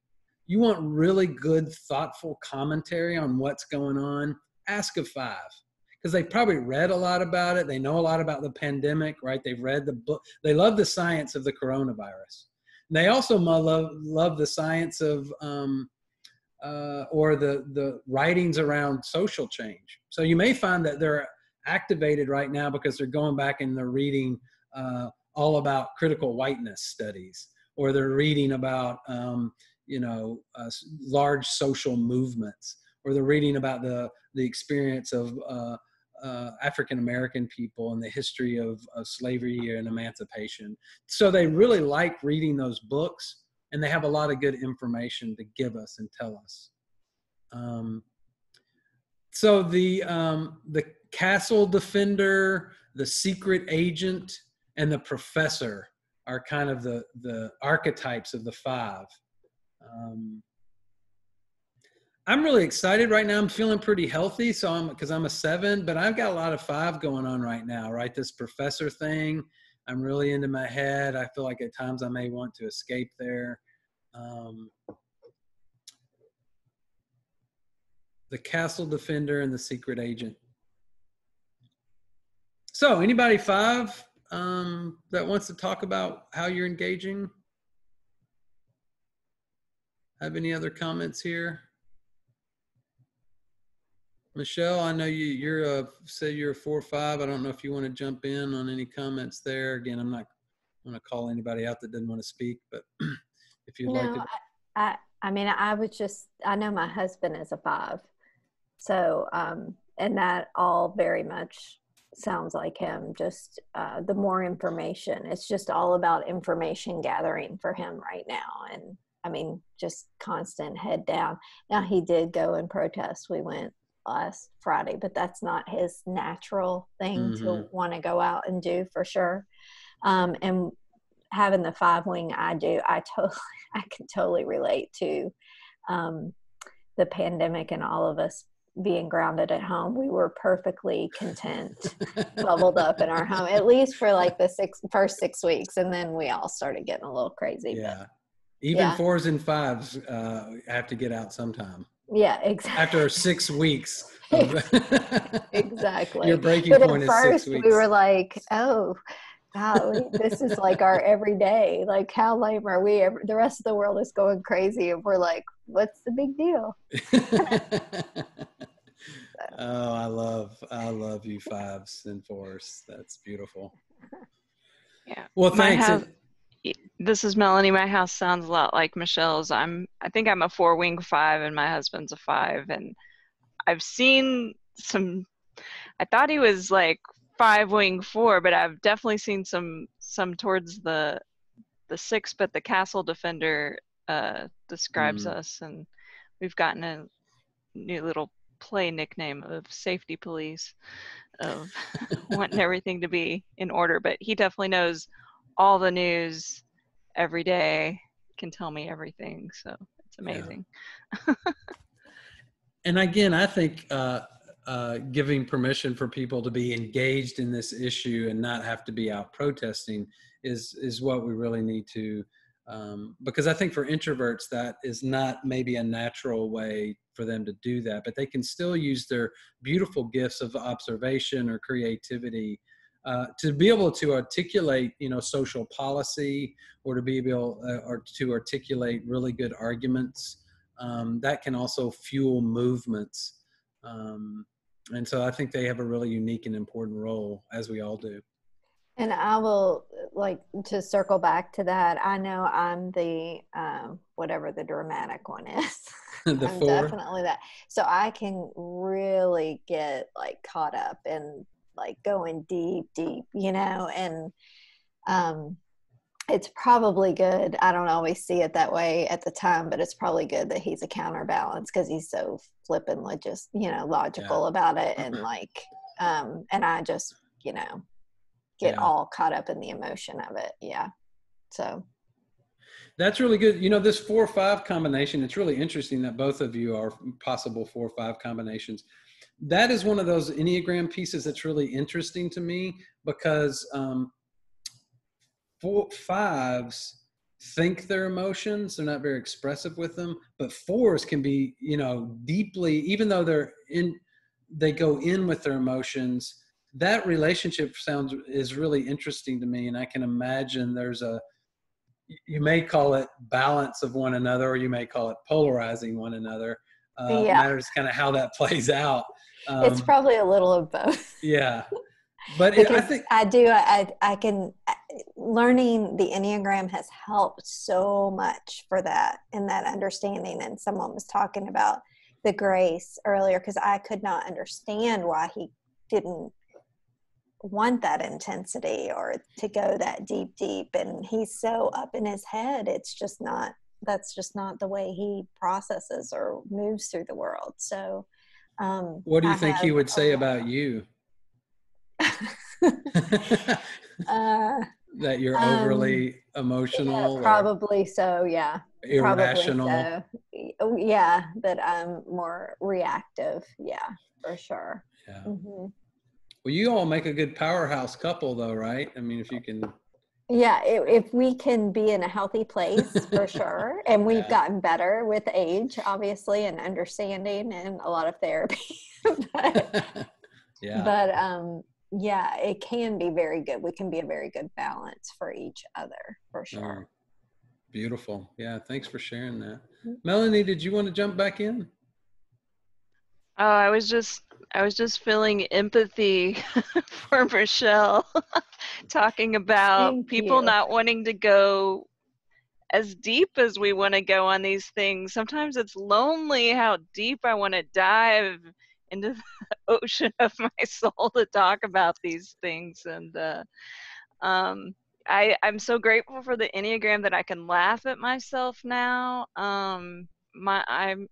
Speaker 1: you want really good, thoughtful commentary on what's going on, ask a five because they probably read a lot about it. They know a lot about the pandemic, right? They've read the book. They love the science of the coronavirus. They also love love the science of um, uh, or the the writings around social change. So you may find that they're activated right now because they're going back and they're reading uh, all about critical whiteness studies, or they're reading about um, you know uh, large social movements, or they're reading about the the experience of uh, African American people and the history of, of slavery and emancipation. So they really like reading those books, and they have a lot of good information to give us and tell us. Um, so the um, the castle defender, the secret agent, and the professor are kind of the the archetypes of the five. Um, I'm really excited right now. I'm feeling pretty healthy, so I'm because I'm a seven, but I've got a lot of five going on right now. Right, this professor thing, I'm really into my head. I feel like at times I may want to escape there. Um, the castle defender and the secret agent. So, anybody five um, that wants to talk about how you're engaging? Have any other comments here? Michelle, I know you, you're a, say you're a four or five. I don't know if you want to jump in on any comments there. Again, I'm not going to call anybody out that didn't want to speak, but if you'd like to.
Speaker 6: I, I, I mean, I was just, I know my husband is a five. So, um, and that all very much sounds like him. Just uh, the more information, it's just all about information gathering for him right now. And I mean, just constant head down. Now, he did go and protest. We went last Friday, but that's not his natural thing
Speaker 1: Mhm.
Speaker 6: to want to go out and do for sure. Um, and having the five wing I do, I totally, I can totally relate to um, the pandemic and all of us being grounded at home. We were perfectly content, bubbled up in our home, at least for like the six first six weeks, and then we all started getting a little crazy. but-
Speaker 1: yeah. Even
Speaker 6: Yeah.
Speaker 1: fours and fives uh, have to get out sometime
Speaker 6: yeah, exactly.
Speaker 1: after six weeks.
Speaker 6: exactly.
Speaker 1: Your breaking
Speaker 6: but
Speaker 1: point
Speaker 6: at
Speaker 1: is
Speaker 6: first
Speaker 1: six weeks.
Speaker 6: we were like, oh. Wow, this is like our everyday. Like, how lame are we? The rest of the world is going crazy, and we're like, "What's the big deal?"
Speaker 1: oh, I love, I love you fives and fours. That's beautiful.
Speaker 7: Yeah.
Speaker 1: Well,
Speaker 7: My
Speaker 1: thanks.
Speaker 7: This is Melanie. My house sounds a lot like Michelle's. I'm I think I'm a four wing five and my husband's a five and I've seen some I thought he was like five wing four, but I've definitely seen some some towards the the six, but the castle defender uh describes
Speaker 1: Mm.
Speaker 7: us and we've gotten a new little play nickname of safety police of wanting everything to be in order but he definitely knows all the news every day can tell me everything so it's
Speaker 1: Yeah.
Speaker 7: amazing
Speaker 1: and again, I think uh, uh, giving permission for people to be engaged in this issue and not have to be out protesting is is what we really need to. Um, because I think for introverts that is not maybe a natural way for them to do that, but they can still use their beautiful gifts of observation or creativity uh, to be able to articulate, you know, social policy or to be able uh, or to articulate really good arguments um, that can also fuel movements. Um, and so I think they have a really unique and important role, as we all do.
Speaker 6: And I will like to circle back to that. I know I'm the um, whatever the dramatic one is.
Speaker 1: the
Speaker 6: I'm
Speaker 1: four.
Speaker 6: definitely that. So I can really get like caught up in like going deep, deep, you know, and um it's probably good. I don't always see it that way at the time, but it's probably good that he's a counterbalance because he's so flippantly just, you know, logical about it and like um and I just, you know, get
Speaker 1: Yeah.
Speaker 6: all caught up in the emotion of it. Yeah. So
Speaker 1: That's really good. You know, this four or five combination, it's really interesting that both of you are possible four or five combinations. That is one of those Enneagram pieces that's really interesting to me because um, four, fives think their emotions, they're not very expressive with them, but fours can be, you know, deeply, even though they're in, they go in with their emotions. That relationship sounds is really interesting to me, and I can imagine there's a, you may call it balance of one another or you may call it polarizing one another uh,
Speaker 6: Yeah.
Speaker 1: matters kind of how that plays out
Speaker 6: it's
Speaker 1: Um,
Speaker 6: probably a little of both.
Speaker 1: yeah but it, i think
Speaker 6: I do. I I can learning the enneagram has helped so much for that and that understanding. And someone was talking about the grace earlier because I could not understand why he didn't want that intensity or to go that deep, deep. And he's so up in his head. It's just not. That's just not the way he processes or moves through the world. So. Um,
Speaker 1: what do you
Speaker 6: I
Speaker 1: think he would say about you
Speaker 6: uh,
Speaker 1: that you're
Speaker 6: Um,
Speaker 1: overly emotional
Speaker 6: Yeah, probably so. Yeah,
Speaker 1: irrational
Speaker 6: Probably so. Oh, Yeah, that I'm more reactive. Yeah, for sure.
Speaker 1: yeah
Speaker 6: hmm
Speaker 1: well you all make a good powerhouse couple though right i mean if you can
Speaker 6: Yeah, i- if we can be in a healthy place, for sure, and we've
Speaker 1: Yeah.
Speaker 6: gotten better with age, obviously, and understanding, and a lot of therapy. but,
Speaker 1: yeah
Speaker 6: but um, yeah, it can be very good. We can be a very good balance for each other, for sure.
Speaker 1: Oh, beautiful yeah thanks for sharing that
Speaker 6: Mhm.
Speaker 1: melanie did you want to jump back in
Speaker 7: Oh, I was just I was just feeling empathy for Michelle, talking about
Speaker 6: Thank
Speaker 7: people
Speaker 6: you.
Speaker 7: not wanting to go as deep as we want to go on these things. Sometimes it's lonely how deep I want to dive into the ocean of my soul to talk about these things. And uh, um, I, I'm so grateful for the Enneagram that I can laugh at myself now. Um, my I'm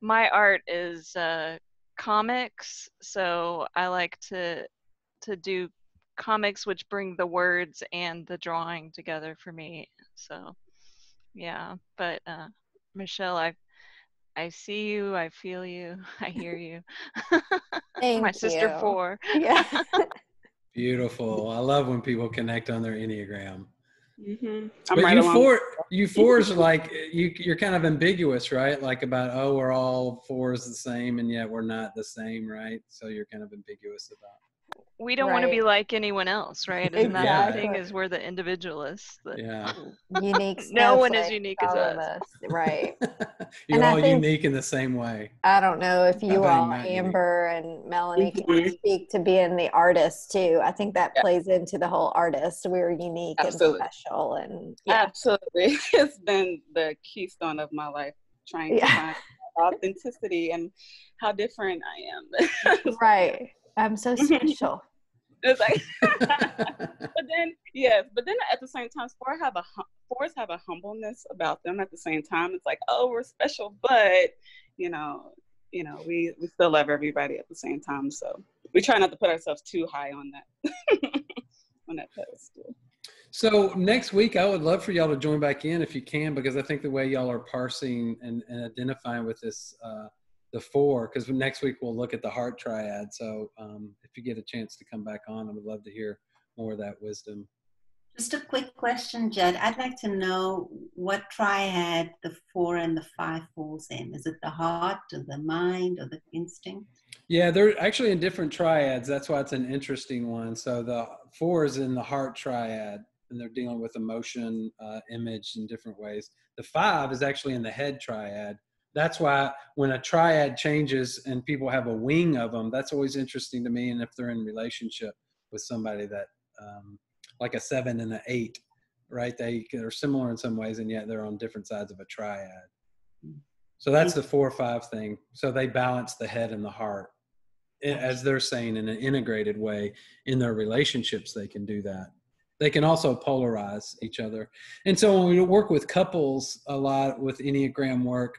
Speaker 7: my art is uh, comics, so I like to to do comics which bring the words and the drawing together for me. So yeah, but uh, Michelle, I I see you, I feel you, I hear you.
Speaker 6: Thank
Speaker 7: my sister
Speaker 6: you.
Speaker 7: four.
Speaker 6: Yeah.
Speaker 1: Beautiful. I love when people connect on their Enneagram.
Speaker 5: Hmm I'm
Speaker 1: but
Speaker 5: right
Speaker 1: you
Speaker 5: along.
Speaker 1: four, you fours are like you. You're kind of ambiguous, right? Like about oh, we're all fours the same, and yet we're not the same, right? So you're kind of ambiguous about.
Speaker 7: We don't want to be like anyone else, right? Isn't that the thing? Is we're the individualists. That,
Speaker 1: Yeah.
Speaker 6: unique.
Speaker 7: No one is unique as
Speaker 6: all of
Speaker 7: us.
Speaker 6: Right.
Speaker 1: you're
Speaker 6: And
Speaker 1: all
Speaker 6: think-
Speaker 1: unique in the same way.
Speaker 6: I don't know if you all,
Speaker 1: Matt, you?
Speaker 6: Amber and Melanie, can
Speaker 5: Mhm.
Speaker 6: speak to being the artist too. I think that
Speaker 5: Yeah.
Speaker 6: plays into the whole artist. We're unique
Speaker 5: Absolutely.
Speaker 6: and special, and yeah,
Speaker 5: Absolutely. It's been the keystone of my life, trying
Speaker 6: Yeah.
Speaker 5: to find authenticity and how different I am.
Speaker 6: right. I'm so special.
Speaker 5: It's like, but then yes, but then at the same time, four have a fours have a humbleness about them. At the same time, it's like, oh, we're special, but you know, you know, we we still love everybody at the same time. So we try not to put ourselves too high on that on that pedestal.
Speaker 1: So next week, I would love for y'all to join back in if you can, because I think the way y'all are parsing and, and identifying with this, uh, the four, because next week we'll look at the heart triad. So um, if you get a chance to come back on, I would love to hear more of that wisdom.
Speaker 4: Just a quick question, Jed. I'd like to know what triad the four and the five falls in. Is it the heart or the mind or the instinct?
Speaker 1: Yeah, they're actually in different triads. That's why it's an interesting one. So the four is in the heart triad, and they're dealing with emotion, uh, image in different ways. The five is actually in the head triad. That's why when a triad changes and people have a wing of them, that's always interesting to me. And if they're in relationship with somebody that, um, like a seven and an eight, right? They are similar in some ways, and yet they're on different sides of a triad. So that's the four or five thing. So they balance the head and the heart. As they're saying in an integrated way in their relationships, they can do that. They can also polarize each other. And so when we work with couples a lot with Enneagram work,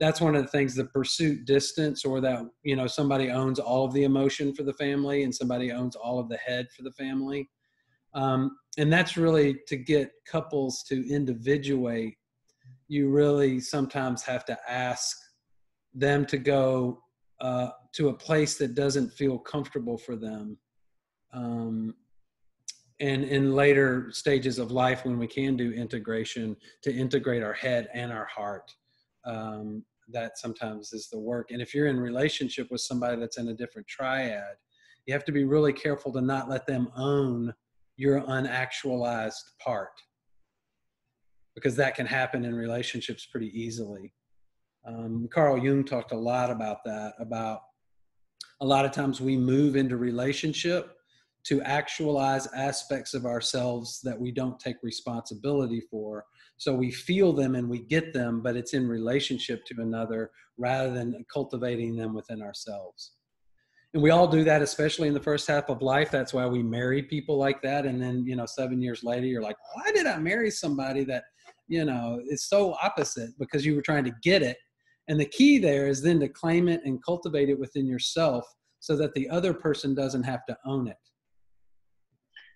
Speaker 1: that's one of the things the pursuit distance or that, you know, somebody owns all of the emotion for the family and somebody owns all of the head for the family. Um, and that's really to get couples to individuate you really sometimes have to ask them to go uh, to a place that doesn't feel comfortable for them. Um, and in later stages of life, when we can do integration, to integrate our head and our heart, um, that sometimes is the work. And if you're in relationship with somebody that's in a different triad, you have to be really careful to not let them own your unactualized part because that can happen in relationships pretty easily. Um, Carl Jung talked a lot about that, about a lot of times we move into relationship to actualize aspects of ourselves that we don't take responsibility for. So we feel them and we get them, but it's in relationship to another rather than cultivating them within ourselves. And we all do that, especially in the first half of life. That's why we marry people like that. And then, you know, seven years later, you're like, why did I marry somebody that you know is so opposite because you were trying to get it and the key there is then to claim it and cultivate it within yourself so that the other person doesn't have to own it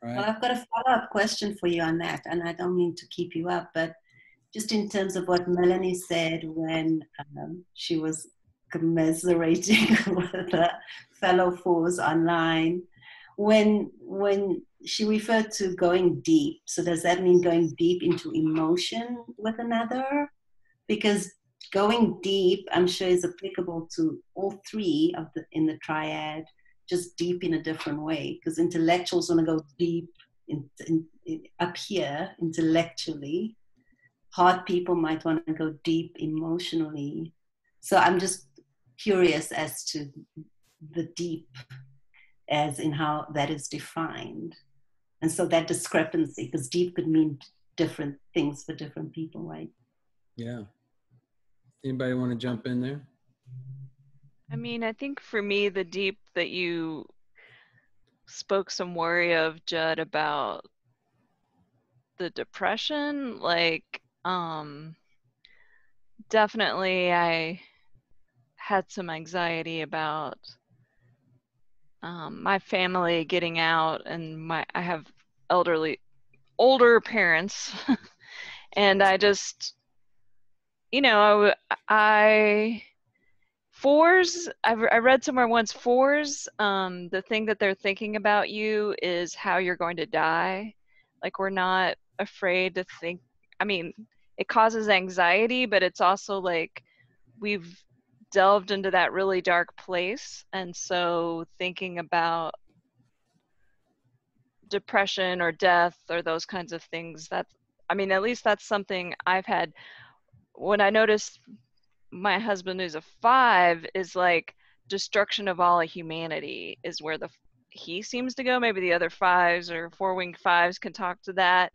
Speaker 4: Well, I've got a follow up question for you on that, and I don't mean to keep you up, but just in terms of what Melanie said when um, she was commiserating with her fellow fours online, when when she referred to going deep. So does that mean going deep into emotion with another? Because going deep, I'm sure, is applicable to all three of the in the triad just deep in a different way because intellectuals want to go deep in, in, in, up here intellectually hard people might want to go deep emotionally so i'm just curious as to the deep as in how that is defined. And so that discrepancy, because deep could mean different things for different people, right?
Speaker 1: Yeah. Anybody want to jump in there?
Speaker 7: I mean, I think for me, the deep that you spoke some worry of, Judd, about the depression, like, um, definitely I had some anxiety about um, my family getting out and my I have elderly older parents. And I just you know I fours I've, i read somewhere once fours um, the thing that they're thinking about you is how you're going to die. Like we're not afraid to think i mean it causes anxiety but it's also like we've delved into that really dark place. And so thinking about depression or death or those kinds of things that i mean at least that's something i've had. When i noticed my husband who's a five is like destruction of all of humanity is where the he seems to go. Maybe the other fives or four winged fives can talk to that.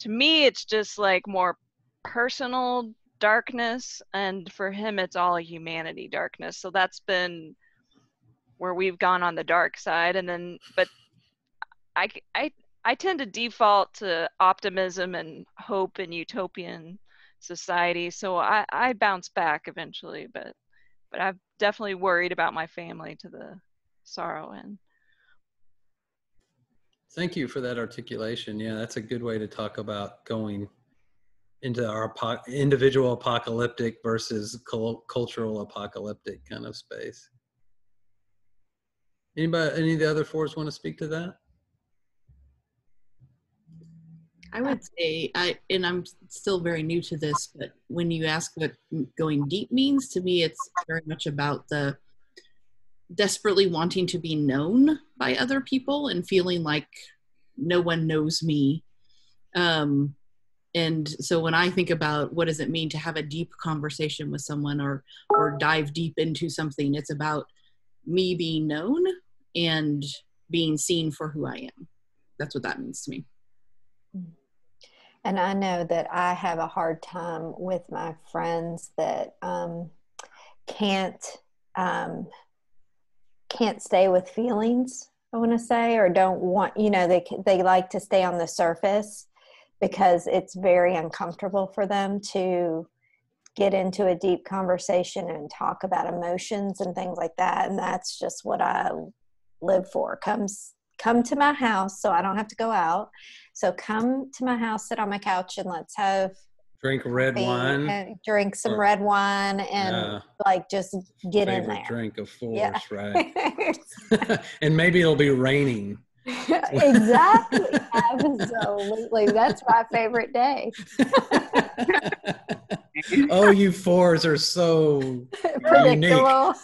Speaker 7: To me it's just like more personal darkness and for him it's all a humanity darkness. So that's been where we've gone on the dark side. And then but i i i tend to default to optimism and hope and utopian society. So I, I bounce back eventually, but but I've definitely worried about my family to the sorrow end.
Speaker 1: Thank you for that articulation. Yeah, that's a good way to talk about going into our individual apocalyptic versus cultural apocalyptic kind of space. Anybody, any of the other fours want to speak to that?
Speaker 8: I would say, I and I'm still very new to this, but when you ask what going deep means, to me, it's very much about the desperately wanting to be known by other people and feeling like no one knows me. Um, and so when I think about what does it mean to have a deep conversation with someone or or dive deep into something, it's about me being known and being seen for who I am. That's what that means to me.
Speaker 6: And I know that I have a hard time with my friends that um, can't um, can't stay with feelings. I want to say, or don't want. You know, they they like to stay on the surface because it's very uncomfortable for them to get into a deep conversation and talk about emotions and things like that. And that's just what I live for. Comes come to my house so I don't have to go out. So come to my house, sit on my couch, and let's have
Speaker 1: drink red wine,
Speaker 6: drink some or, red wine, and yeah. like just get
Speaker 1: Favorite
Speaker 6: in there.
Speaker 1: Drink of force, yeah. right? and maybe it'll be raining.
Speaker 6: exactly, absolutely. That's my favorite day.
Speaker 1: oh, you fours are so predictable.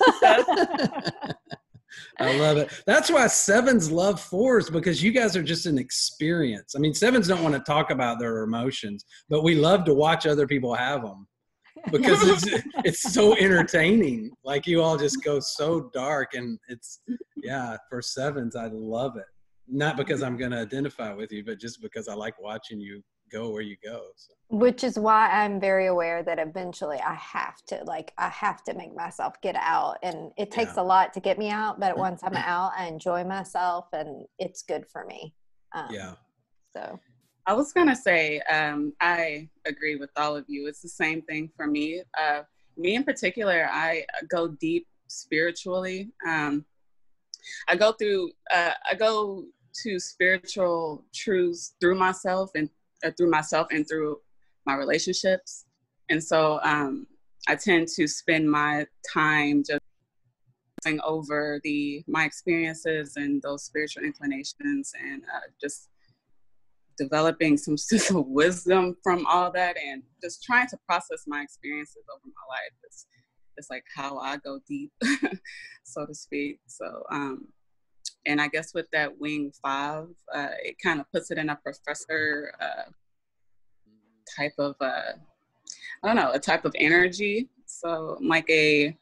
Speaker 1: I love it. That's why sevens love fours because you guys are just an experience. I mean, sevens don't want to talk about their emotions, but we love to watch other people have them because it's it's so entertaining. Like you all just go so dark, and it's yeah. For sevens, I love it. Not because I'm going to identify with you, but just because I like watching you go where you go. So.
Speaker 6: Which is why I'm very aware that eventually I have to, like, I have to make myself get out. And it takes yeah. a lot to get me out, but once I'm out, I enjoy myself and it's good for me.
Speaker 1: Um, yeah.
Speaker 6: So.
Speaker 5: I was going to say, um, I agree with all of you. It's the same thing for me. Uh, me in particular, I go deep spiritually. Um, I go through, uh, I go to spiritual truths through myself and uh, through myself and through my relationships. And so um, I tend to spend my time just over the my experiences and those spiritual inclinations and uh, just developing some sense of wisdom from all that and just trying to process my experiences over my life. It's, it's like how I go deep, so to speak. So, um, and I guess with that wing five, uh, it kind of puts it in a professor uh, type of, uh, I don't know, a type of energy. So I'm like a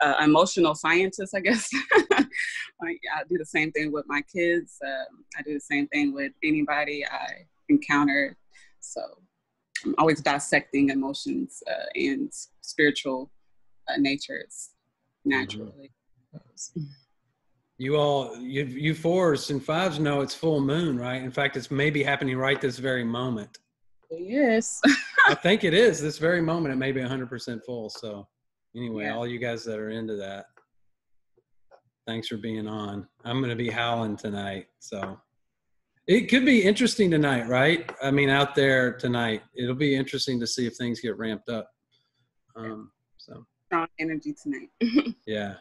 Speaker 5: uh, emotional scientist, I guess. like, I do the same thing with my kids. Um, I do the same thing with anybody I encounter. So I'm always dissecting emotions uh, and spiritual uh, natures naturally. Mm-hmm.
Speaker 1: You all, you, you fours and fives know it's full moon, right? In fact, it's maybe happening right this very moment.
Speaker 5: Yes.
Speaker 1: I think it is this very moment. It may be 100% full. So, anyway,
Speaker 5: Yeah.
Speaker 1: all you guys that are into that, thanks for being on. I'm going to be howling tonight. So, it could be interesting tonight, right? I mean, out there tonight, it'll be interesting to see if things get ramped up. Um, so,
Speaker 5: Strong energy tonight.
Speaker 1: yeah.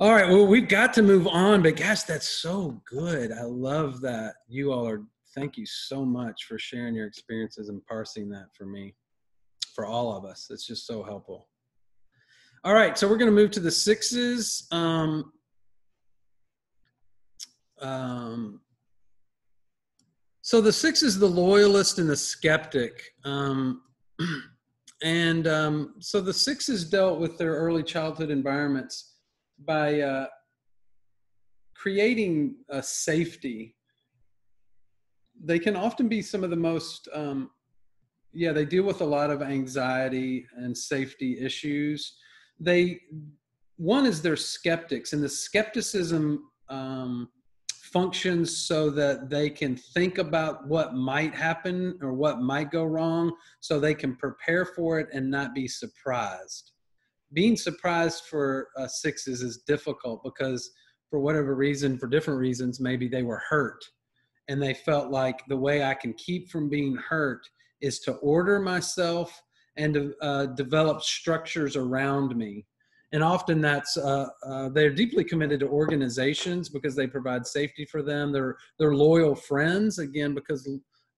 Speaker 1: All right. Well, we've got to move on, but gosh, that's so good. I love that. You all are, thank you so much for sharing your experiences and parsing that for me, for all of us. It's just so helpful. All right. So we're going to move to the sixes. Um, um, so the six is the loyalist and the skeptic. Um, and um, so the sixes dealt with their early childhood environments by uh, creating a safety. They can often be some of the most, um, yeah, they deal with a lot of anxiety and safety issues. They, one is they're skeptics, and the skepticism um, functions so that they can think about what might happen or what might go wrong so they can prepare for it and not be surprised being surprised for uh, sixes is difficult because for whatever reason for different reasons maybe they were hurt. And they felt like the way i can keep from being hurt is to order myself and uh, develop structures around me. And often that's uh, uh, they're deeply committed to organizations because they provide safety for them. They're they're loyal friends again because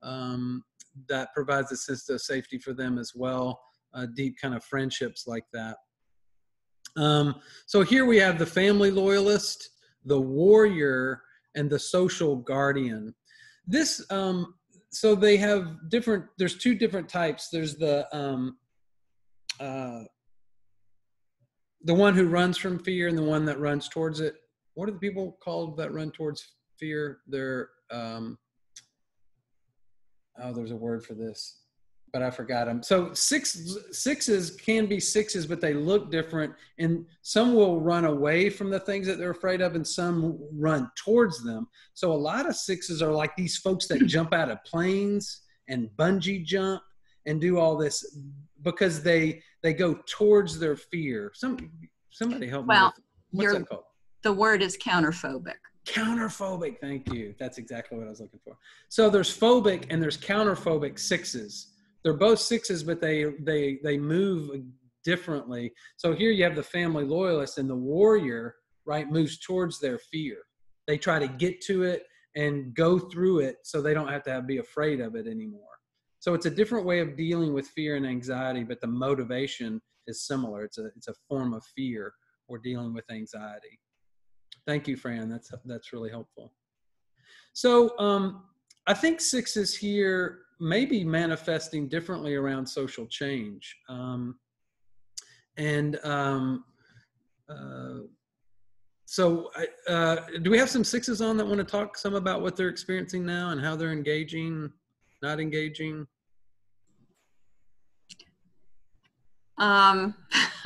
Speaker 1: um, that provides a sense of safety for them as well uh, deep kind of friendships like that um, so here we have the family loyalist the warrior and the social guardian this um, so they have different there's two different types there's the um, uh, the one who runs from fear and the one that runs towards it. What are the people called that run towards fear? They're um, oh, there's a word for this, but I forgot them. So six sixes can be sixes, but they look different, and some will run away from the things that they're afraid of, and some run towards them. So a lot of sixes are like these folks that jump out of planes and bungee jump and do all this because they they go towards their fear. Some somebody help
Speaker 2: Well,
Speaker 1: me. With, what's that called?
Speaker 2: The word is counterphobic.
Speaker 1: Counterphobic. Thank you. That's exactly what I was looking for. So there's phobic and there's counterphobic sixes. They're both sixes, but they they they move differently. So here you have the family loyalist and the warrior, right, moves towards their fear. They try to get to it and go through it so they don't have to have, be afraid of it anymore. So it's a different way of dealing with fear and anxiety, but the motivation is similar. It's a it's a form of fear or dealing with anxiety. Thank you, Fran. That's that's really helpful. So um, I think sixes here may be manifesting differently around social change, um, and um, uh, so I, uh, do we have some sixes on that want to talk some about what they're experiencing now and how they're engaging, not engaging?
Speaker 2: Um,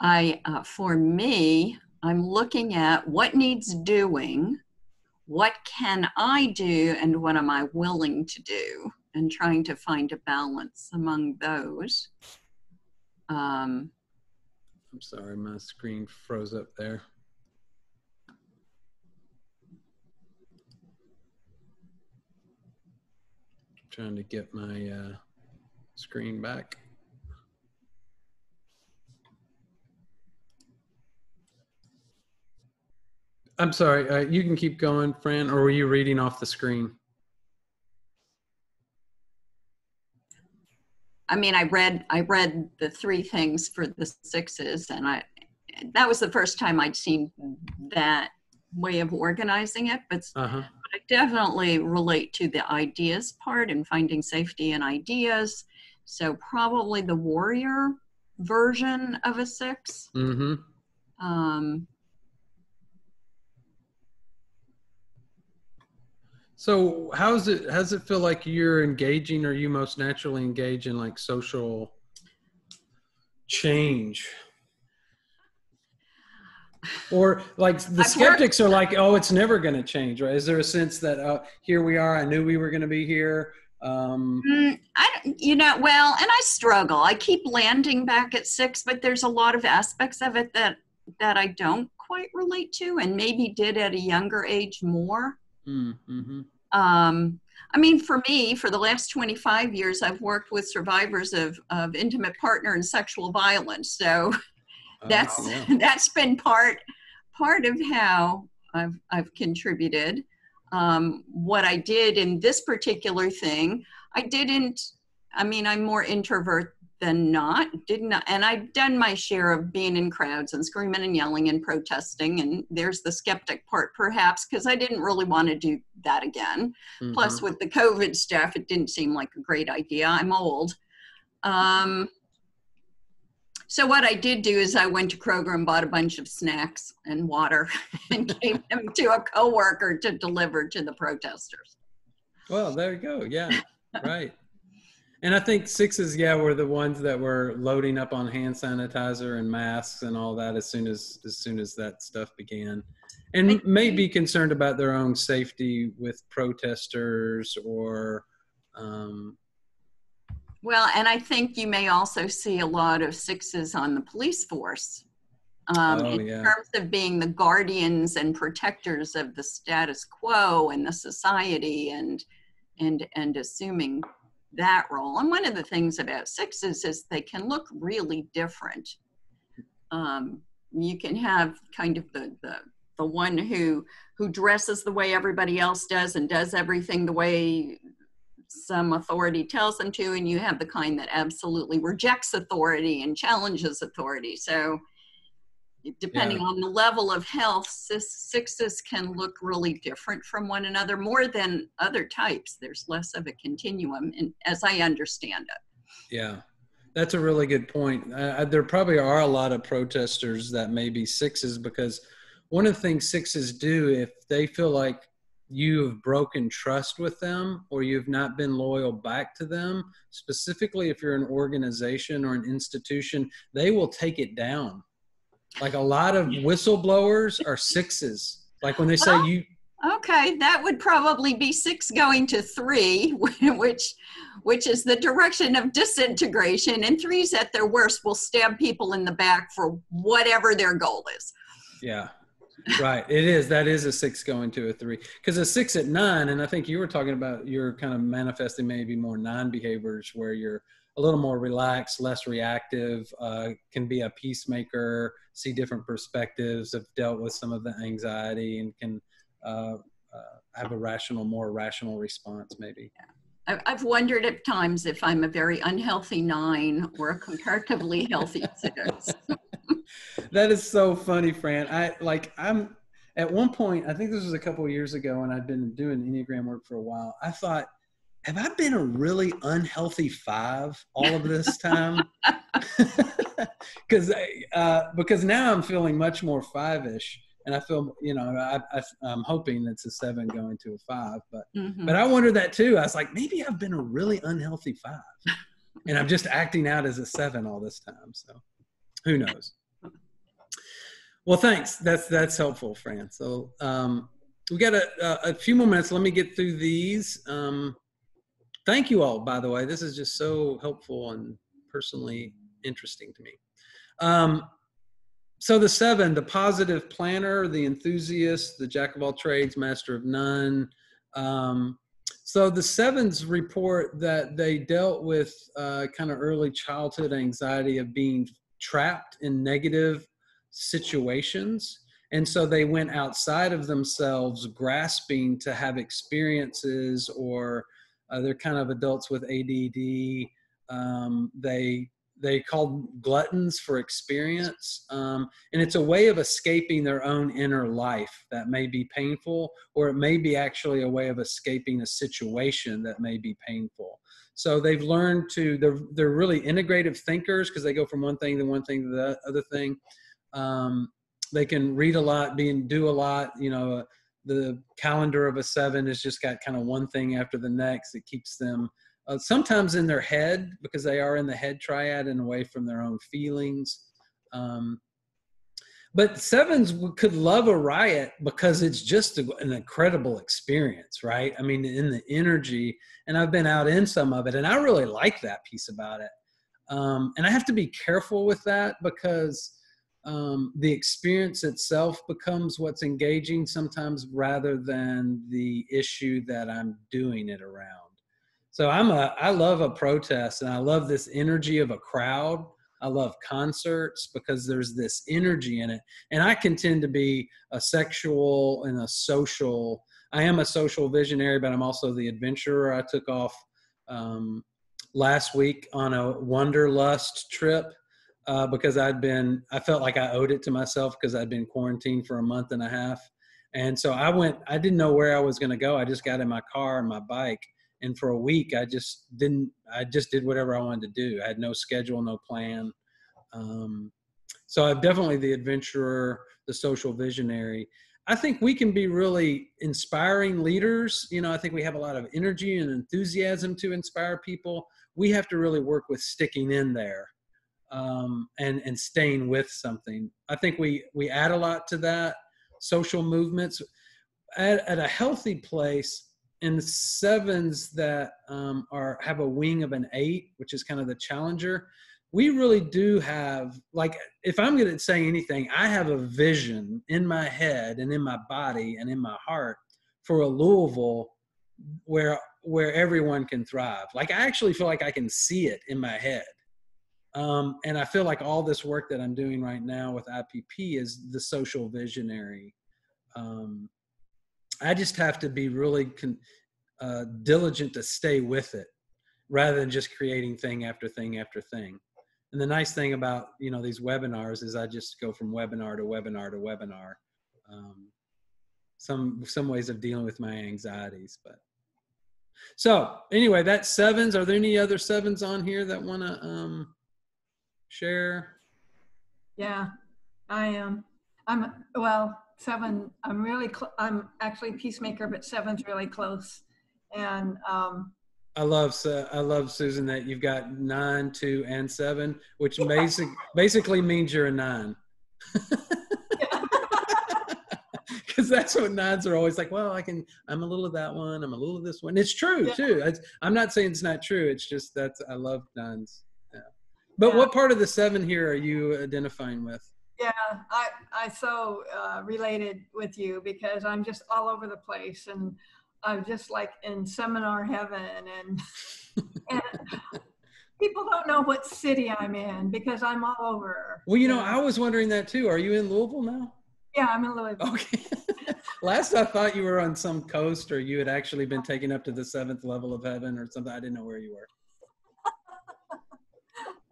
Speaker 2: I, uh, for me, I'm looking at what needs doing, what can I do, and what am I willing to do, and trying to find a balance among those. Um,
Speaker 1: I'm sorry, my screen froze up there. Trying to get my uh, screen back. I'm sorry. Uh, you can keep going, Fran, or were you reading off the screen?
Speaker 2: I mean, I read I read the three things for the sixes, and I that was the first time I'd seen that way of organizing it. But
Speaker 1: Uh huh.
Speaker 2: I definitely relate to the ideas part and finding safety in ideas. So probably the warrior version of a six.
Speaker 1: Mm-hmm.
Speaker 2: Um,
Speaker 1: So how's it? How's it feel like you're engaging, or you most naturally engage in like social change? Or like the
Speaker 2: I've
Speaker 1: skeptics are like, oh, it's never going to change, right? Is there a sense that uh, here we are? I knew we were going to be here. Um,
Speaker 2: Mm, I you know, well, and I struggle. I keep landing back at six, but there's a lot of aspects of it that that I don't quite relate to, and maybe did at a younger age more.
Speaker 1: Mm, mhm.
Speaker 2: Um, I mean, for me, for the last 25 years, I've worked with survivors of, of intimate partner and sexual violence. So
Speaker 1: Uh,
Speaker 2: that's
Speaker 1: yeah.
Speaker 2: that's been part part of how I've I've contributed. Um, what I did in this particular thing, I didn't. I mean, I'm more introvert than not. Didn't and I've done my share of being in crowds and screaming and yelling and protesting. And there's the skeptic part, perhaps, because I didn't really want to do that again. Plus,
Speaker 1: Mhm.
Speaker 2: with the COVID stuff, it didn't seem like a great idea. I'm old. Um, so what I did do is I went to Kroger and bought a bunch of snacks and water and gave them to a coworker to deliver to the protesters.
Speaker 1: Well, there you go. Yeah, right. And I think sixes, yeah, were the ones that were loading up on hand sanitizer and masks and all that as soon as as soon as that stuff began, and may be concerned about their own safety with protesters or. Um,
Speaker 2: Well, and I think you may also see a lot of sixes on the police force. Um,
Speaker 1: Oh,
Speaker 2: in
Speaker 1: yeah.
Speaker 2: terms of being the guardians and protectors of the status quo and the society and and and assuming that role. And one of the things about sixes is they can look really different. Um, you can have kind of the, the the one who who dresses the way everybody else does and does everything the way some authority tells them to, and you have the kind that absolutely rejects authority and challenges authority. So, depending on the level of health, sixes can look really different from one another more than other types. There's less of a continuum, and as I understand it.
Speaker 1: Yeah, that's a really good point. Uh, there probably are a lot of protesters that may be sixes because one of the things sixes do, if they feel like you have broken trust with them or you've not been loyal back to them, specifically if you're an organization or an institution, they will take it down. Like a lot of whistleblowers are sixes. Like when they say oh, you,
Speaker 2: Okay, that would probably be six going to three, which which is the direction of disintegration. And threes at their worst will stab people in the back for whatever their goal is.
Speaker 1: Yeah, right. It is. That is a six going to a three. Because a six at nine, and I think you were talking about you're kind of manifesting maybe more nine behaviors where you're a little more relaxed, less reactive, uh, can be a peacemaker, see different perspectives, have dealt with some of the anxiety, and can uh, uh, have a rational, more rational response maybe.
Speaker 2: I- I've wondered at times if I'm a very unhealthy nine or a comparatively healthy six.
Speaker 1: that is so funny, Fran. I like I'm at one point, I think this was a couple of years ago, and I'd been doing Enneagram work for a while. I thought, have I been a really unhealthy five all of this time? Because uh, because now I'm feeling much more five-ish, and I feel you know I, I'm hoping it's a seven going to a five, but
Speaker 2: Mhm.
Speaker 1: but I wonder that too. I was like, maybe I've been a really unhealthy five, and I'm just acting out as a seven all this time. So, who knows? Well, thanks. That's that's helpful, Fran. So um, we got a, a, a few more minutes. Let me get through these. Um, thank you all, by the way. This is just so helpful and personally interesting to me. Um, so the seven, the positive planner, the enthusiast, the jack of all trades, master of none. Um, so the sevens report that they dealt with uh, kind of early childhood anxiety of being trapped in negative situations. And so they went outside of themselves, grasping to have experiences, or uh, they're kind of adults with ADD. Um, they they called gluttons for experience, um, and it's a way of escaping their own inner life that may be painful, or it may be actually a way of escaping a situation that may be painful. So they've learned to they're they're really integrative thinkers because they go from one thing to one thing to the other thing. Um, they can read a lot, be and do a lot. You know, the calendar of a seven has just got kind of one thing after the next. It keeps them uh, sometimes in their head because they are in the head triad and away from their own feelings. Um, but sevens could love a riot because it's just a, an incredible experience, right? I mean, in the energy, and I've been out in some of it, and I really like that piece about it. Um, and I have to be careful with that because um, the experience itself becomes what's engaging sometimes rather than the issue that I'm doing it around. So I'm a I love a protest and I love this energy of a crowd I love concerts because there's this energy in it. And I can tend to be a sexual and a social. I am a social visionary, but I'm also the adventurer. I took off um, last week on a wanderlust trip uh, because I'd been, I felt like I owed it to myself because I'd been quarantined for a month and a half. And so I went, I didn't know where I was going to go. I just got in my car and my bike and for a week i just didn't i just did whatever i wanted to do. I had no schedule no plan. Um, so i'm definitely the adventurer the social visionary. I think we can be really inspiring leaders. You know i think we have a lot of energy and enthusiasm to inspire people. We have to really work with sticking in there um, and and staying with something i think we we add a lot to that social movements at, at a healthy place and sevens that um, are have a wing of an eight, which is kind of the challenger, we really do have like if I'm going to say anything, I have a vision in my head and in my body and in my heart for a Louisville where where everyone can thrive. Like I actually feel like I can see it in my head. Um, and I feel like all this work that I'm doing right now with IPP is the social visionary um, I just have to be really con- uh, diligent to stay with it rather than just creating thing after thing after thing. And the nice thing about you know these webinars is I just go from webinar to webinar to webinar. Um, some some ways of dealing with my anxieties, but so anyway, that's sevens. Are there any other sevens on here that want to um, share?
Speaker 9: Yeah, I am. I'm well seven, I'm really, cl- I'm actually peacemaker, but seven's really close. And um,
Speaker 1: I love I love Susan that you've got nine, two, and seven, which basic basically means you're a nine. Because that's what nines are always like. Well, I can. I'm a little of that one. I'm a little of this one. It's true yeah. too. It's, I'm not saying it's not true. It's just that's I love nines. But yeah. what part of the seven here are you identifying with?
Speaker 9: Yeah, I I so uh, related with you because I'm just all over the place and I'm just like in seminar heaven and, and people don't know what city I'm in because I'm all over.
Speaker 1: Well, you know, I was wondering that too. Are you in Louisville now?
Speaker 9: Yeah, I'm in Louisville.
Speaker 1: Okay. Last I thought you were on some coast or you had actually been taken up to the seventh level of heaven or something. I didn't know where you were.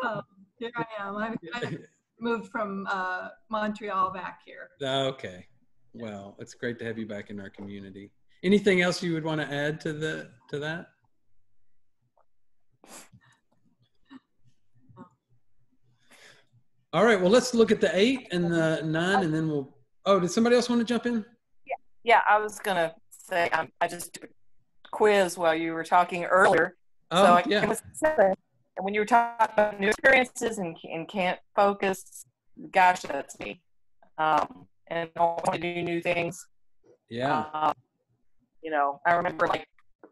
Speaker 9: Um, here I am. I, I, moved from uh, Montreal back here.
Speaker 1: Okay. Well, it's great to have you back in our community. Anything else you would want to add to the to that? All right. Well, let's look at the eight and the nine, and then we'll. Oh, did somebody else want to jump in?
Speaker 10: Yeah, yeah. I was gonna say um, I just took a quiz while you were talking earlier.
Speaker 1: Oh,
Speaker 10: so I,
Speaker 1: yeah.
Speaker 10: It was seven, and when you were talking about new experiences and, and can't focus, gosh, that's me. Um, and I want to do new things.
Speaker 1: Yeah.
Speaker 10: Um, you know, I remember like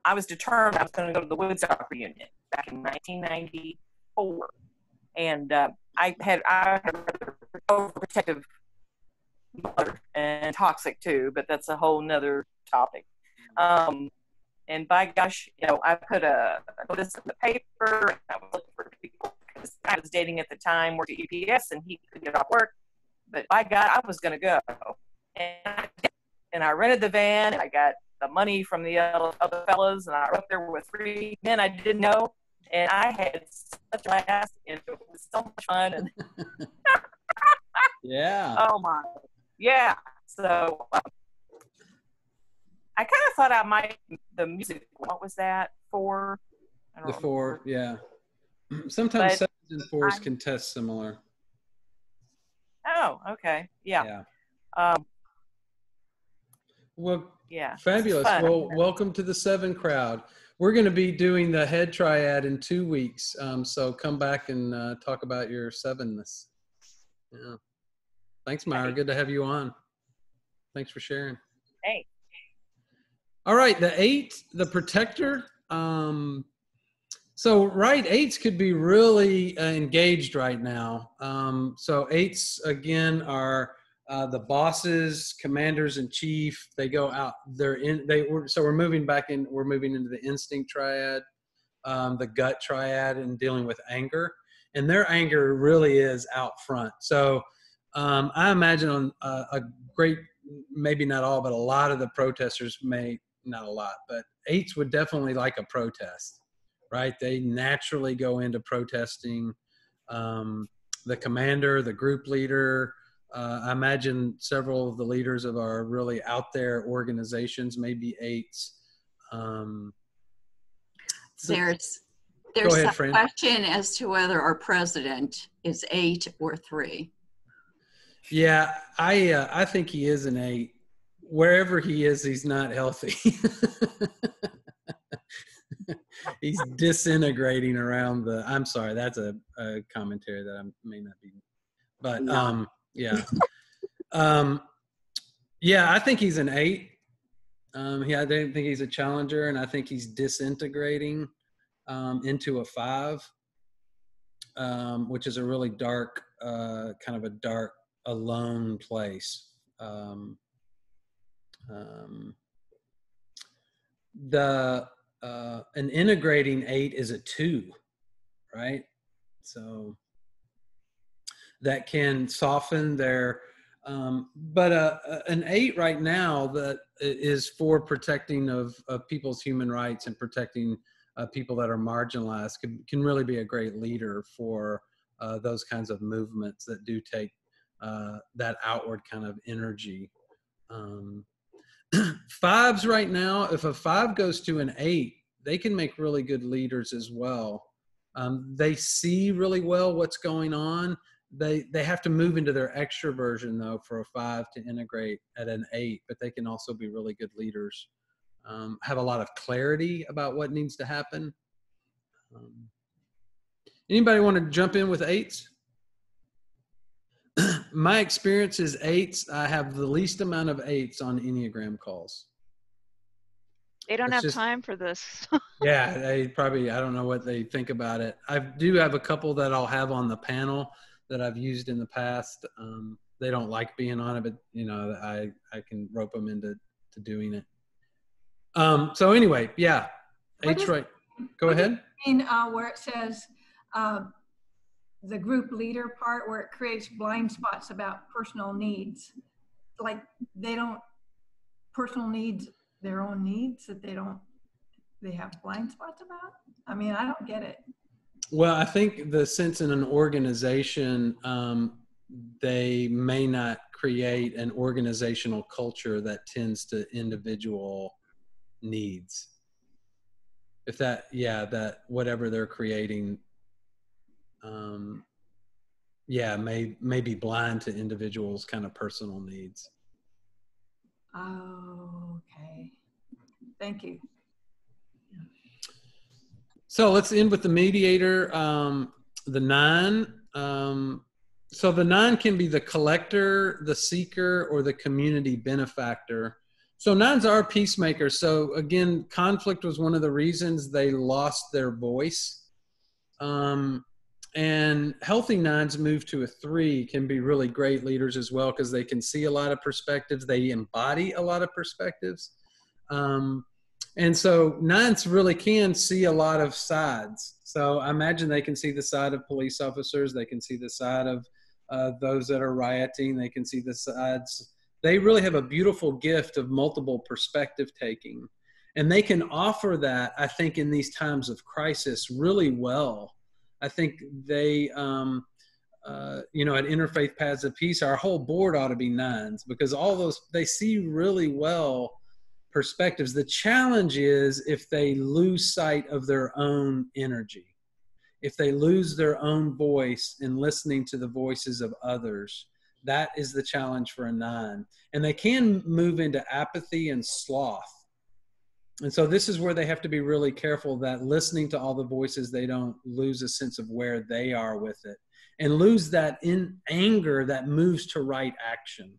Speaker 10: I was determined I was going to go to the Woodstock reunion back in 1994, and uh, I had I had a overprotective mother and toxic too, but that's a whole nother topic. Um, and by gosh, you know, I put a notice in the paper. And I was looking for people because I was dating at the time, worked at UPS, and he could get off work. But by God, I was going to go. And I, and I rented the van. And I got the money from the other fellas, and I went there with three men I didn't know. And I had such a blast, and it was so much fun. And
Speaker 1: yeah.
Speaker 10: Oh my. Yeah. So um, I kind of thought I might the music. What was that for?
Speaker 1: The four, yeah. Sometimes
Speaker 10: But
Speaker 1: sevens and fours
Speaker 10: I'm-
Speaker 1: can test similar.
Speaker 10: Oh, okay. Yeah.
Speaker 1: Yeah.
Speaker 10: Um,
Speaker 1: Well,
Speaker 10: yeah.
Speaker 1: fabulous. Well, welcome to the seven crowd. We're going to be doing the head triad in two weeks. Um, so come back and uh, talk about your sevenness. Yeah. Thanks, Myra. Good to have you on. Thanks for sharing.
Speaker 10: Hey.
Speaker 1: All right, the eight, the protector. Um, so right, eights could be really uh, engaged right now. Um, so eights again are uh, the bosses, commanders in chief. They go out. They're in. They were so we're moving back in. We're moving into the instinct triad, um, the gut triad, and dealing with anger. And their anger really is out front. So um, I imagine on uh, a great, maybe not all, but a lot of the protesters may not a lot, but eights would definitely like a protest, right? They naturally go into protesting. Um, the commander, the group leader. Uh, I imagine several of the leaders of our really out there organizations may be eights. Um, so-
Speaker 2: There's there's
Speaker 1: ahead,
Speaker 2: some
Speaker 1: Fran.
Speaker 2: question as to whether our president is eight or three.
Speaker 1: Yeah, I uh, I think he is an eight. Wherever he is, he's not healthy. he's disintegrating around the. I'm sorry, that's a, a commentary that I may not be, but um, yeah, um, yeah, I think he's an eight. Um, yeah, I don't think he's a challenger, and I think he's disintegrating um, into a five, um, which is a really dark, uh, kind of a dark, alone place. Um, um, the uh, an integrating eight is a two, right? So that can soften their um, but uh, uh, an eight right now that is for protecting of, of people's human rights and protecting uh, people that are marginalized can, can really be a great leader for uh, those kinds of movements that do take uh, that outward kind of energy. Um, fives right now, if a five goes to an eight, they can make really good leaders as well. Um, they see really well what's going on. They they have to move into their extroversion though for a five to integrate at an eight, but they can also be really good leaders. Um, have a lot of clarity about what needs to happen. Um, anybody want to jump in with eights? My experience is eights. I have the least amount of eights on Enneagram calls.
Speaker 7: They don't
Speaker 1: It's
Speaker 7: have
Speaker 1: just-
Speaker 7: time for this.
Speaker 1: Yeah, they probably, I don't know what they think about it. I do have a couple that I'll have on the panel that I've used in the past. Um, they don't like being on it, but you know, I, I can rope them into to doing it. Um, so anyway, yeah,
Speaker 9: What
Speaker 1: eight's
Speaker 9: is-
Speaker 1: right. Go
Speaker 9: what is
Speaker 1: ahead.
Speaker 9: In uh, where it says um, the group leader part, where it creates blind spots about personal needs, like they don't personal needs their own needs that they don't they have blind spots about. I mean, I don't get it.
Speaker 1: Well, I think the sense in an organization, um, they may not create an organizational culture that tends to individual needs. If that, yeah, that whatever they're creating, um, yeah, may may be blind to individuals' kind of personal needs.
Speaker 9: Oh, okay. Thank you.
Speaker 1: So let's end with the mediator, um, the nine. Um, so the nine can be the collector, the seeker, or the community benefactor. So nines are peacemakers. So again, conflict was one of the reasons they lost their voice. Um, and healthy nines move to a three can be really great leaders as well because they can see a lot of perspectives. They embody a lot of perspectives. Um, and so nines really can see a lot of sides. So I imagine they can see the side of police officers. They can see the side of uh, those that are rioting. They can see the sides. They really have a beautiful gift of multiple perspective taking. And they can offer that, I think, in these times of crisis really well. I think they, um, uh, you know, at Interfaith Paths of Peace, our whole board ought to be nines because all those, they see really well perspectives. The challenge is if they lose sight of their own energy, if they lose their own voice in listening to the voices of others. That is the challenge for a nine. And they can move into apathy and sloth. And so this is where they have to be really careful that listening to all the voices, they don't lose a sense of where they are with it and lose that in anger that moves to right action.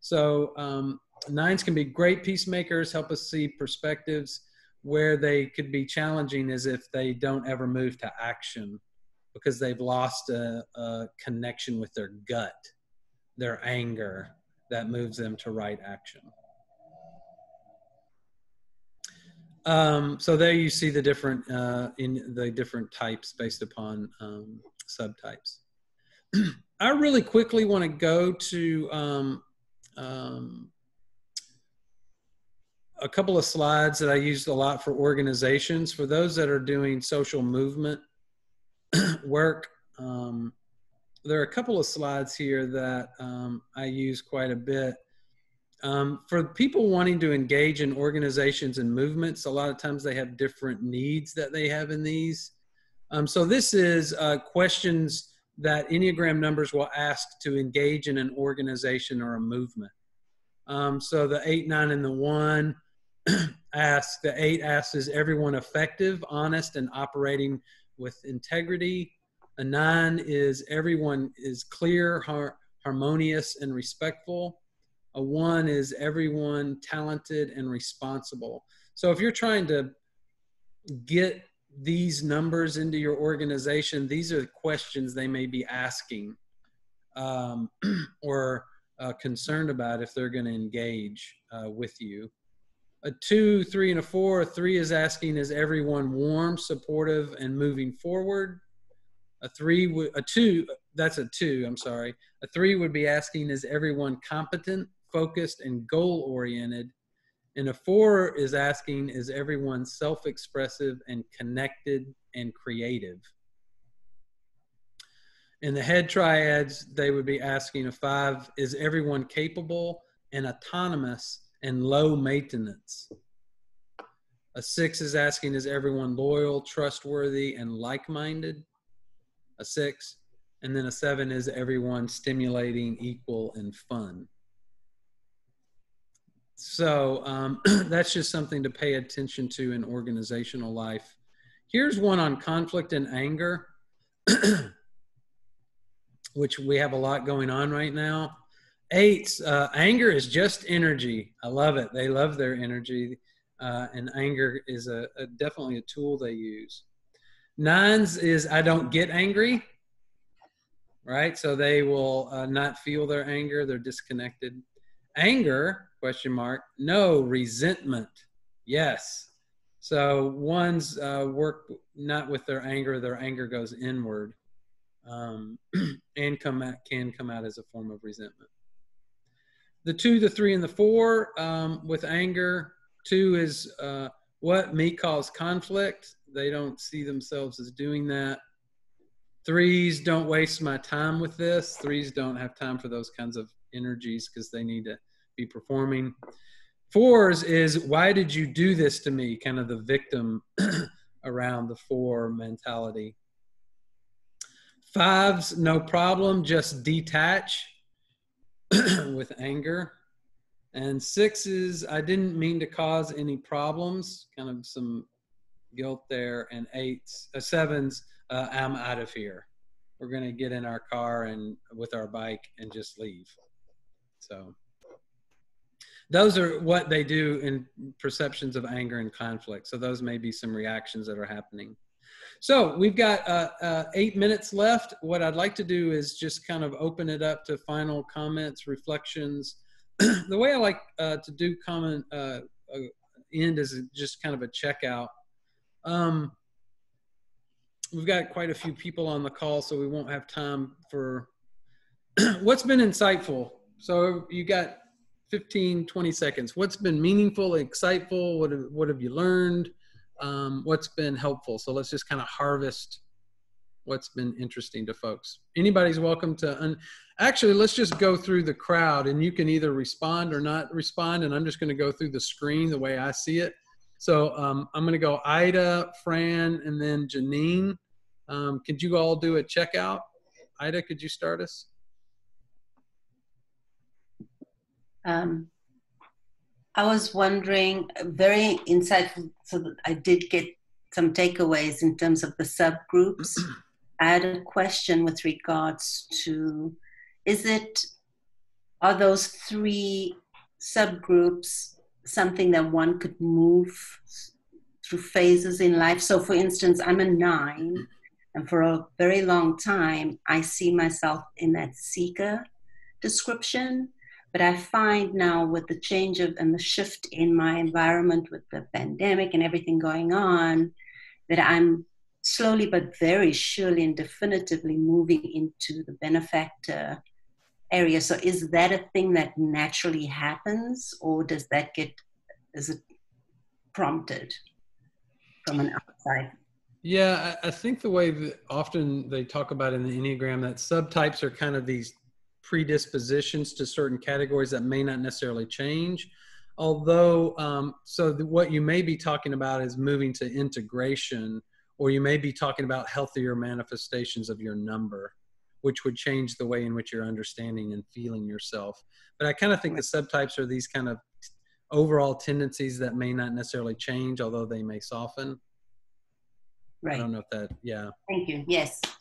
Speaker 1: So um, nines can be great peacemakers, help us see perspectives. Where they could be challenging is if they don't ever move to action because they've lost a, a connection with their gut, their anger that moves them to right action. Um, so there you see the different uh, in the different types based upon um, subtypes. I really quickly want to go to um, um, a couple of slides that I used a lot for organizations. For those that are doing social movement work, um, there are a couple of slides here that um, I use quite a bit. Um, for people wanting to engage in organizations and movements, a lot of times they have different needs that they have in these. Um, so this is uh, questions that Enneagram numbers will ask to engage in an organization or a movement. Um, so the eight, nine, and the one ask, the eight asks, is everyone effective, honest, and operating with integrity? A nine is everyone is clear, har- harmonious, and respectful. A one is everyone talented and responsible. So if you're trying to get these numbers into your organization, these are the questions they may be asking um, or uh, concerned about if they're going to engage uh, with you. A two, three, and a four. A three is asking, is everyone warm, supportive, and moving forward? A three, a two, that's a two, I'm sorry. A three would be asking, is everyone competent, focused, and goal oriented? And a four is asking, is everyone self expressive and connected and creative? In the head triads, they would be asking a five, is everyone capable and autonomous and low maintenance? A six is asking, is everyone loyal, trustworthy, and like minded? A six. And then a seven is everyone stimulating, equal, and fun. So um, that's just something to pay attention to in organizational life. Here's one on conflict and anger, which we have a lot going on right now. Eights, uh, anger is just energy. I love it. They love their energy, uh, and anger is a, a, definitely a tool they use. Nines is I don't get angry, right? So they will uh, not feel their anger. They're disconnected. Anger question mark. No resentment. Yes. So one's uh, work not with their anger their anger goes inward um, and come out, can come out as a form of resentment. The two the three and the four um, with anger two is uh, what may cause conflict. They don't see themselves as doing that. Threes don't waste my time with this. Threes don't have time for those kinds of energies because they need to be performing. Fours is why did you do this to me? Kind of the victim around the four mentality. Fives, no problem, just detach with anger. And sixes, I didn't mean to cause any problems, kind of some guilt there. And eights, uh, sevens, uh, I'm out of here. We're going to get in our car and with our bike and just leave. So those are what they do in perceptions of anger and conflict. So those may be some reactions that are happening. So we've got uh, uh, eight minutes left. What I'd like to do is just kind of open it up to final comments, reflections. the way I like uh, to do comment uh, uh, end is just kind of a checkout. Um, we've got quite a few people on the call, so we won't have time for what's been insightful. So you got 15, 20 seconds. What's been meaningful, exciteful? What have, what have you learned? Um, what's been helpful? So let's just kind of harvest what's been interesting to folks. Anybody's welcome to, un- Actually, let's just go through the crowd and you can either respond or not respond. And I'm just going to go through the screen the way I see it. So um, I'm going to go Ida, Fran, and then Janine. Um, could you all do a checkout? Ida, could you start us?
Speaker 4: Um, I was wondering, very insightful, so that I did get some takeaways in terms of the subgroups. I had a question with regards to is it, are those three subgroups something that one could move through phases in life? So, for instance, I'm a nine, and for a very long time, I see myself in that seeker description. But I find now with the change of and the shift in my environment with the pandemic and everything going on, that I'm slowly but very surely and definitively moving into the benefactor area. So is that a thing that naturally happens or does that get is it prompted from an outside?
Speaker 1: Yeah, I, think the way that often they talk about in the Enneagram that subtypes are kind of these predispositions to certain categories that may not necessarily change. Although, um, so the, what you may be talking about is moving to integration, or you may be talking about healthier manifestations of your number, which would change the way in which you're understanding and feeling yourself. But I kind of think the subtypes are these kind of overall tendencies that may not necessarily change, although they may soften.
Speaker 4: Right.
Speaker 1: I don't know if that, yeah.
Speaker 4: Thank you. Yes.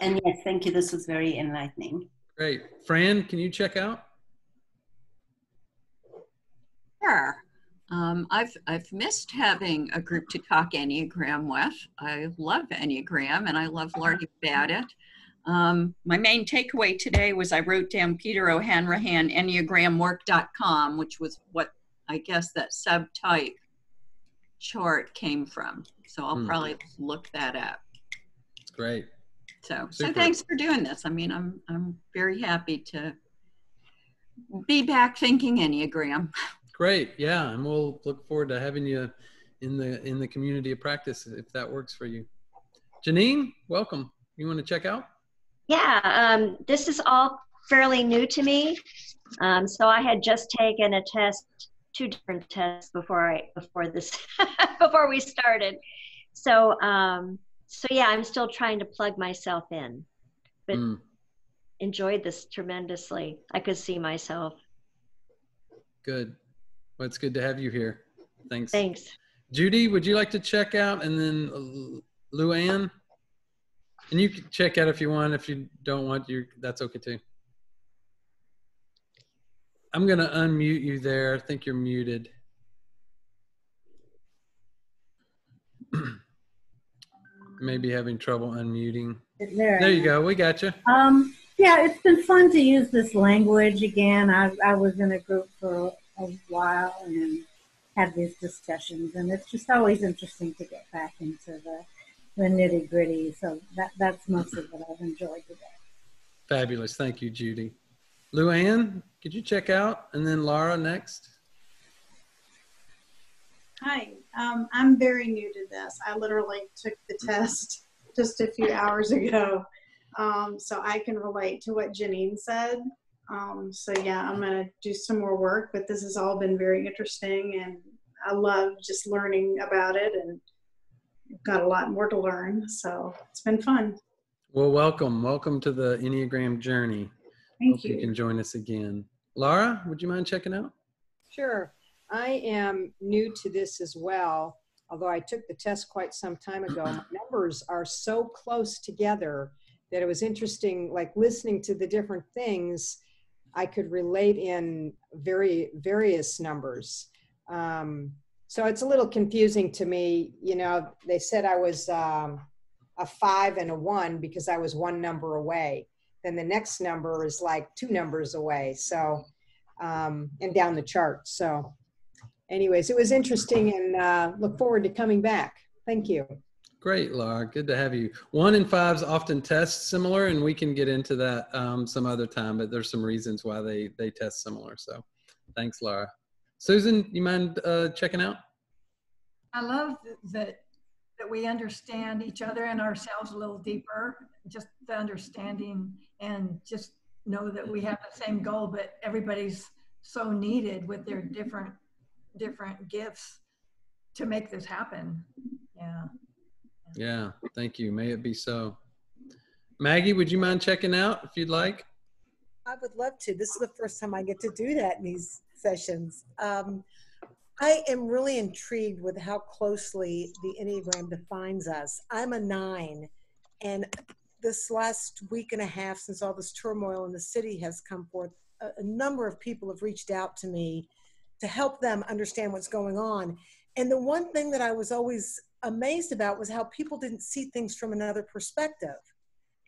Speaker 4: And yes, thank you. This was very enlightening.
Speaker 1: Great. Fran, can you check out?
Speaker 2: Sure. Um, I've, I've missed having a group to talk Enneagram with. I love Enneagram and I love learning about it. Um, my main takeaway today was I wrote down Peter O'Hanrahan EnneagramWork.com, which was what I guess that subtype chart came from. So I'll
Speaker 1: Hmm.
Speaker 2: probably look that up.
Speaker 1: Great.
Speaker 2: So, so thanks for doing this. I mean, I'm I'm very happy to be back thinking Enneagram.
Speaker 1: Great. Yeah, and we'll look forward to having you in the in the community of practice if that works for you. Janine, welcome. You want to check out?
Speaker 11: Yeah, um, this is all fairly new to me. Um, so I had just taken a test, two different tests before I before this before we started. So um, so yeah, I'm still trying to plug myself in, but
Speaker 1: Mm,
Speaker 11: enjoyed this tremendously. I could see myself.
Speaker 1: good. Well, it's good to have you here. Thanks.
Speaker 11: Thanks.
Speaker 1: Judy, would you like to check out? And then uh, Luann? And you can check out if you want. If you don't want, you that's okay too. I'm gonna unmute you there. I think you're muted. Maybe having trouble unmuting.
Speaker 12: There,
Speaker 1: There you go. We got you.
Speaker 12: Um, yeah, it's been fun to use this language again. I, I was in a group for a while and had these discussions, and it's just always interesting to get back into the, the nitty gritty. So that, that's mostly what I've enjoyed today.
Speaker 1: Fabulous. Thank you, Judy. Luann, could you check out? And then Laura next.
Speaker 13: Hi, um, I'm very new to this. I literally took the test just a few hours ago, um, so I can relate to what Janine said. Um, so yeah, I'm gonna do some more work, but this has all been very interesting, and I love just learning about it, and I've got a lot more to learn. So it's been fun.
Speaker 1: Well, welcome. Welcome to the Enneagram journey.
Speaker 13: Thank
Speaker 1: Hope you
Speaker 13: you.
Speaker 1: can join us again. Laura, would you mind checking out?
Speaker 14: Sure. I am new to this as well, although I took the test quite some time ago. My numbers are so close together that it was interesting, like listening to the different things, I could relate in very various numbers. Um, so it's a little confusing to me. You know, they said I was um, a five and a one because I was one number away. Then the next number is like two numbers away. So, um, and down the chart. So, anyways, it was interesting and uh, look forward to coming back. Thank you.
Speaker 1: Great, Laura. Good to have you. One in fives often test similar, and we can get into that um, some other time. But there's some reasons why they they test similar. So, thanks, Laura. Susan, you mind uh, checking out?
Speaker 9: I love that that we understand each other and ourselves a little deeper. Just the understanding and just know that we have the same goal, but everybody's so needed with their different different gifts to make this happen. Yeah.
Speaker 1: Yeah, thank you. May it be so. Maggie, would you mind checking out if you'd like?
Speaker 15: I would love to. This is the first time I get to do that in these sessions. Um, I am really intrigued with how closely the Enneagram defines us. I'm a nine, and this last week and a half, since all this turmoil in the city has come forth, a, a number of people have reached out to me to help them understand what's going on. And the one thing that I was always amazed about was how people didn't see things from another perspective.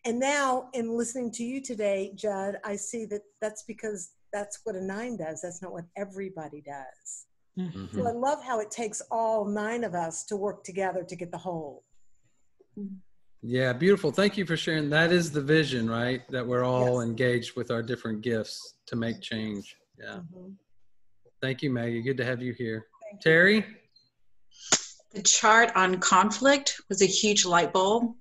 Speaker 15: And now, in listening to you today, Judd, I see that that's because that's what a nine does. That's not what everybody does. Mm-hmm. So I love how it takes all nine of us to work together to get the whole.
Speaker 1: Yeah, beautiful. Thank you for sharing. That is the vision, right? That we're all yes. engaged with our different gifts to make change. Yeah. Mm-hmm. Thank you, Maggie. Good to have you here. Thank Terry?
Speaker 3: The chart on conflict was a huge light bulb.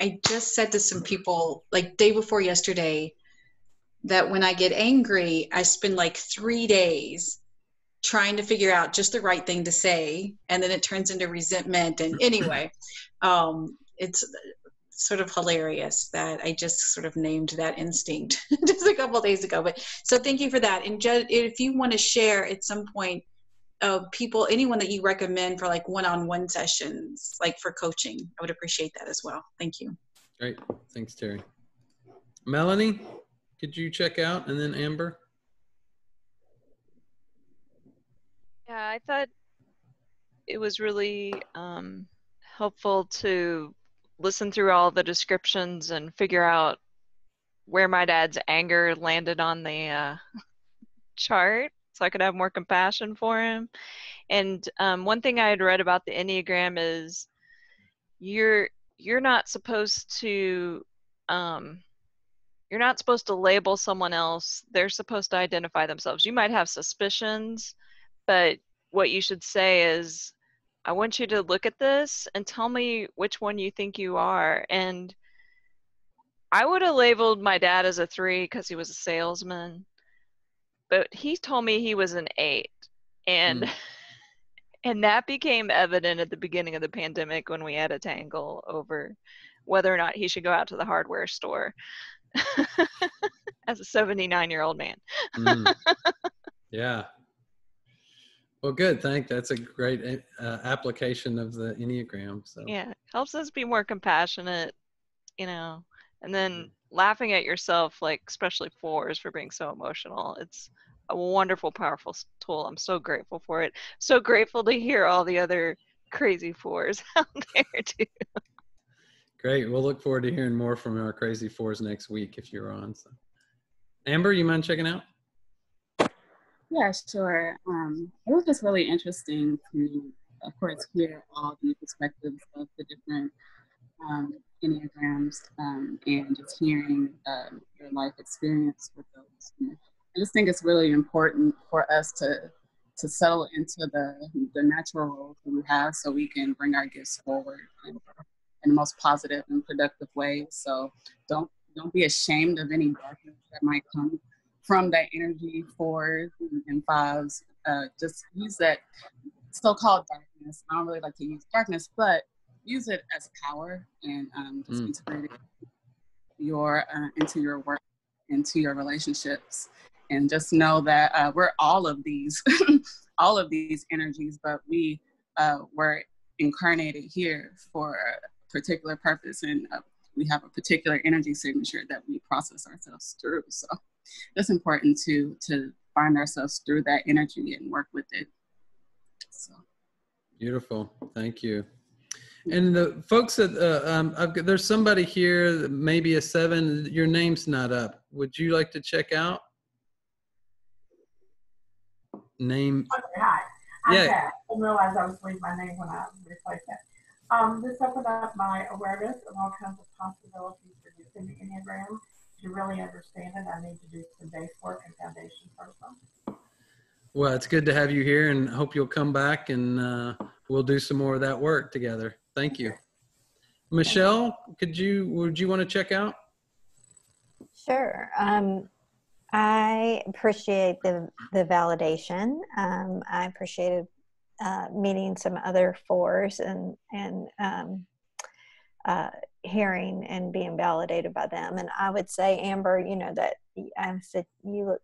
Speaker 3: I just said to some people, like day before yesterday, that when I get angry, I spend like three days trying to figure out just the right thing to say, and then it turns into resentment. And anyway, um, it's sort of hilarious that I just sort of named that instinct just a couple days ago. But so thank you for that. And Judd, if you want to share at some point uh, people, anyone that you recommend for like one-on-one sessions, like for coaching, I would appreciate that as well. Thank you.
Speaker 1: Great. Thanks, Terry. Melanie, could you check out? And then Amber?
Speaker 7: Yeah, I thought it was really um, helpful to listen through all the descriptions and figure out where my dad's anger landed on the uh, chart so I could have more compassion for him. And um, one thing I had read about the Enneagram is you're you're not supposed to um, you're not supposed to label someone else. They're supposed to identify themselves. You might have suspicions, but what you should say is, I want you to look at this and tell me which one you think you are. And I would have labeled my dad as a three because he was a salesman but he told me he was an eight and mm. and that became evident at the beginning of the pandemic when we had a tangle over whether or not he should go out to the hardware store as a 79 year old man mm.
Speaker 1: yeah well good thank that's a great uh, application of the enneagram so
Speaker 7: yeah helps us be more compassionate you know and then mm laughing at yourself, like especially fours for being so emotional. It's a wonderful, powerful tool. I'm so grateful for it. So grateful to hear all the other crazy fours out there too.
Speaker 1: Great. We'll look forward to hearing more from our crazy fours next week if you're on. So. Amber, you mind checking out?
Speaker 5: Yeah, sure. Um, it was just really interesting to, of course, hear all the perspectives of the different um, Enneagrams um, and just hearing um, your life experience with those. And I just think it's really important for us to to settle into the the natural roles that we have so we can bring our gifts forward in, in the most positive and productive way. So don't don't be ashamed of any darkness that might come from that energy fours and fives. Uh, just use that so-called darkness. I don't really like to use darkness, but use it as power and um, just mm. integrate it your uh, into your work, into your relationships, and just know that uh, we're all of these, all of these energies, but we uh, were incarnated here for a particular purpose, and uh, we have a particular energy signature that we process ourselves through. So it's important to to find ourselves through that energy and work with it. So
Speaker 1: beautiful. Thank you. And the folks that uh, um, got, there's somebody here, maybe a seven. Your name's not up. Would you like to check out? Name.
Speaker 16: Okay, hi. I'm
Speaker 1: yeah.
Speaker 16: Pat. I didn't realize I was leaving my name when I replaced that. Um, this opened up my awareness of all kinds of possibilities for using the Enneagram. To really understand it, I need to do some base work and foundation first.
Speaker 1: Well, it's good to have you here, and hope you'll come back and uh, we'll do some more of that work together. Thank you. Michelle, could you, would you want to check out?
Speaker 6: Sure. Um, I appreciate the the validation. Um, I appreciated uh, meeting some other fours and and um, uh, hearing and being validated by them. And I would say, Amber, you know that I said you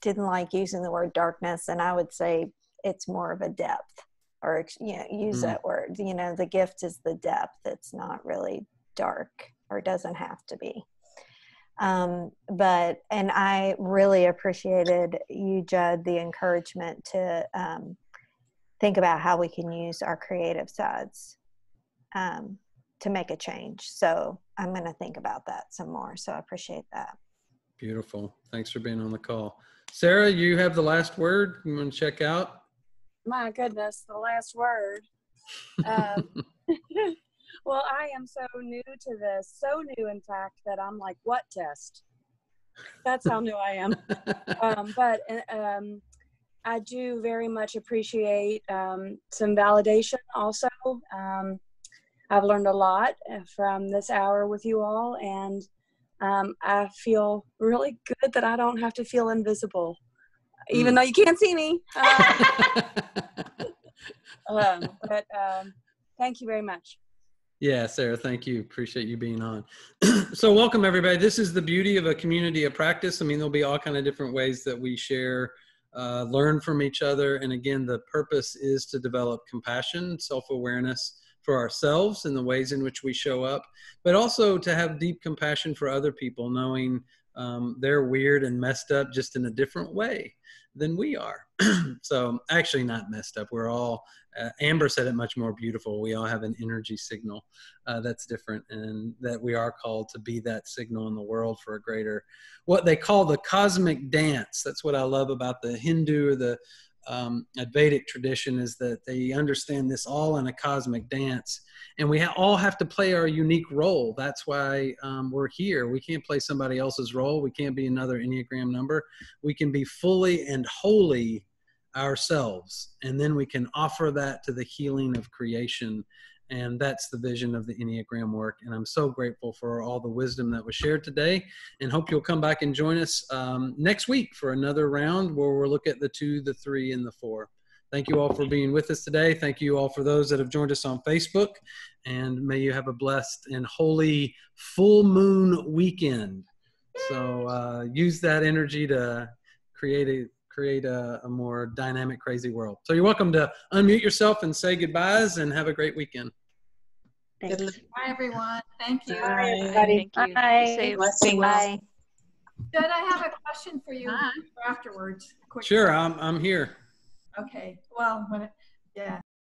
Speaker 6: didn't like using the word darkness, and I would say it's more of a depth, or you know, use mm. that word. You know, the gift is the depth. It's not really dark, or doesn't have to be. Um, but and I really appreciated you, Judd, the encouragement to um, think about how we can use our creative sides um, to make a change. So I'm going to think about that some more. So I appreciate that.
Speaker 1: Beautiful. Thanks for being on the call. Sarah, you have the last word. You want to check out?
Speaker 17: My goodness, the last word. Um, Well, I am so new to this, so new, in fact, that I'm like, what test? That's how new I am. Um, but uh, um, I do very much appreciate um, some validation also. Um, I've learned a lot uh, from this hour with you all, and um, I feel really good that I don't have to feel invisible, even mm. though you can't see me. Um, but thank you very much.
Speaker 1: Yeah, Sarah, thank you. Appreciate you being on. so welcome everybody. This is the beauty of a community of practice. I mean, there'll be all kind of different ways that we share, uh, learn from each other. And again, the purpose is to develop compassion, self-awareness for ourselves and the ways in which we show up, but also to have deep compassion for other people, knowing um, they're weird and messed up just in a different way than we are. so actually not messed up. We're all, uh, Amber said it much more beautiful. We all have an energy signal uh, that's different and that we are called to be that signal in the world for a greater, what they call the cosmic dance. That's what I love about the Hindu or the um, Vedic tradition is that they understand this all in a cosmic dance, and we ha- all have to play our unique role. That's why um, we're here. We can't play somebody else's role. We can't be another Enneagram number. We can be fully and wholly ourselves, and then we can offer that to the healing of creation and that's the vision of the Enneagram work. And I'm so grateful for all the wisdom that was shared today and hope you'll come back and join us um, next week for another round where we'll look at the two, the three, and the four. Thank you all for being with us today. Thank you all for those that have joined us on Facebook. And may you have a blessed and holy full moon weekend. So uh, use that energy to create a create a, a more dynamic, crazy world. So you're welcome to unmute yourself and say goodbyes and have a great weekend.
Speaker 13: Thanks. Bye, everyone. Thank you.
Speaker 6: Bye, everybody. Thank you. Bye.
Speaker 13: Blessings. Bye. Did I have a question for you afterwards?
Speaker 1: Sure, I'm, I'm here.
Speaker 13: Okay. Well, when it, yeah.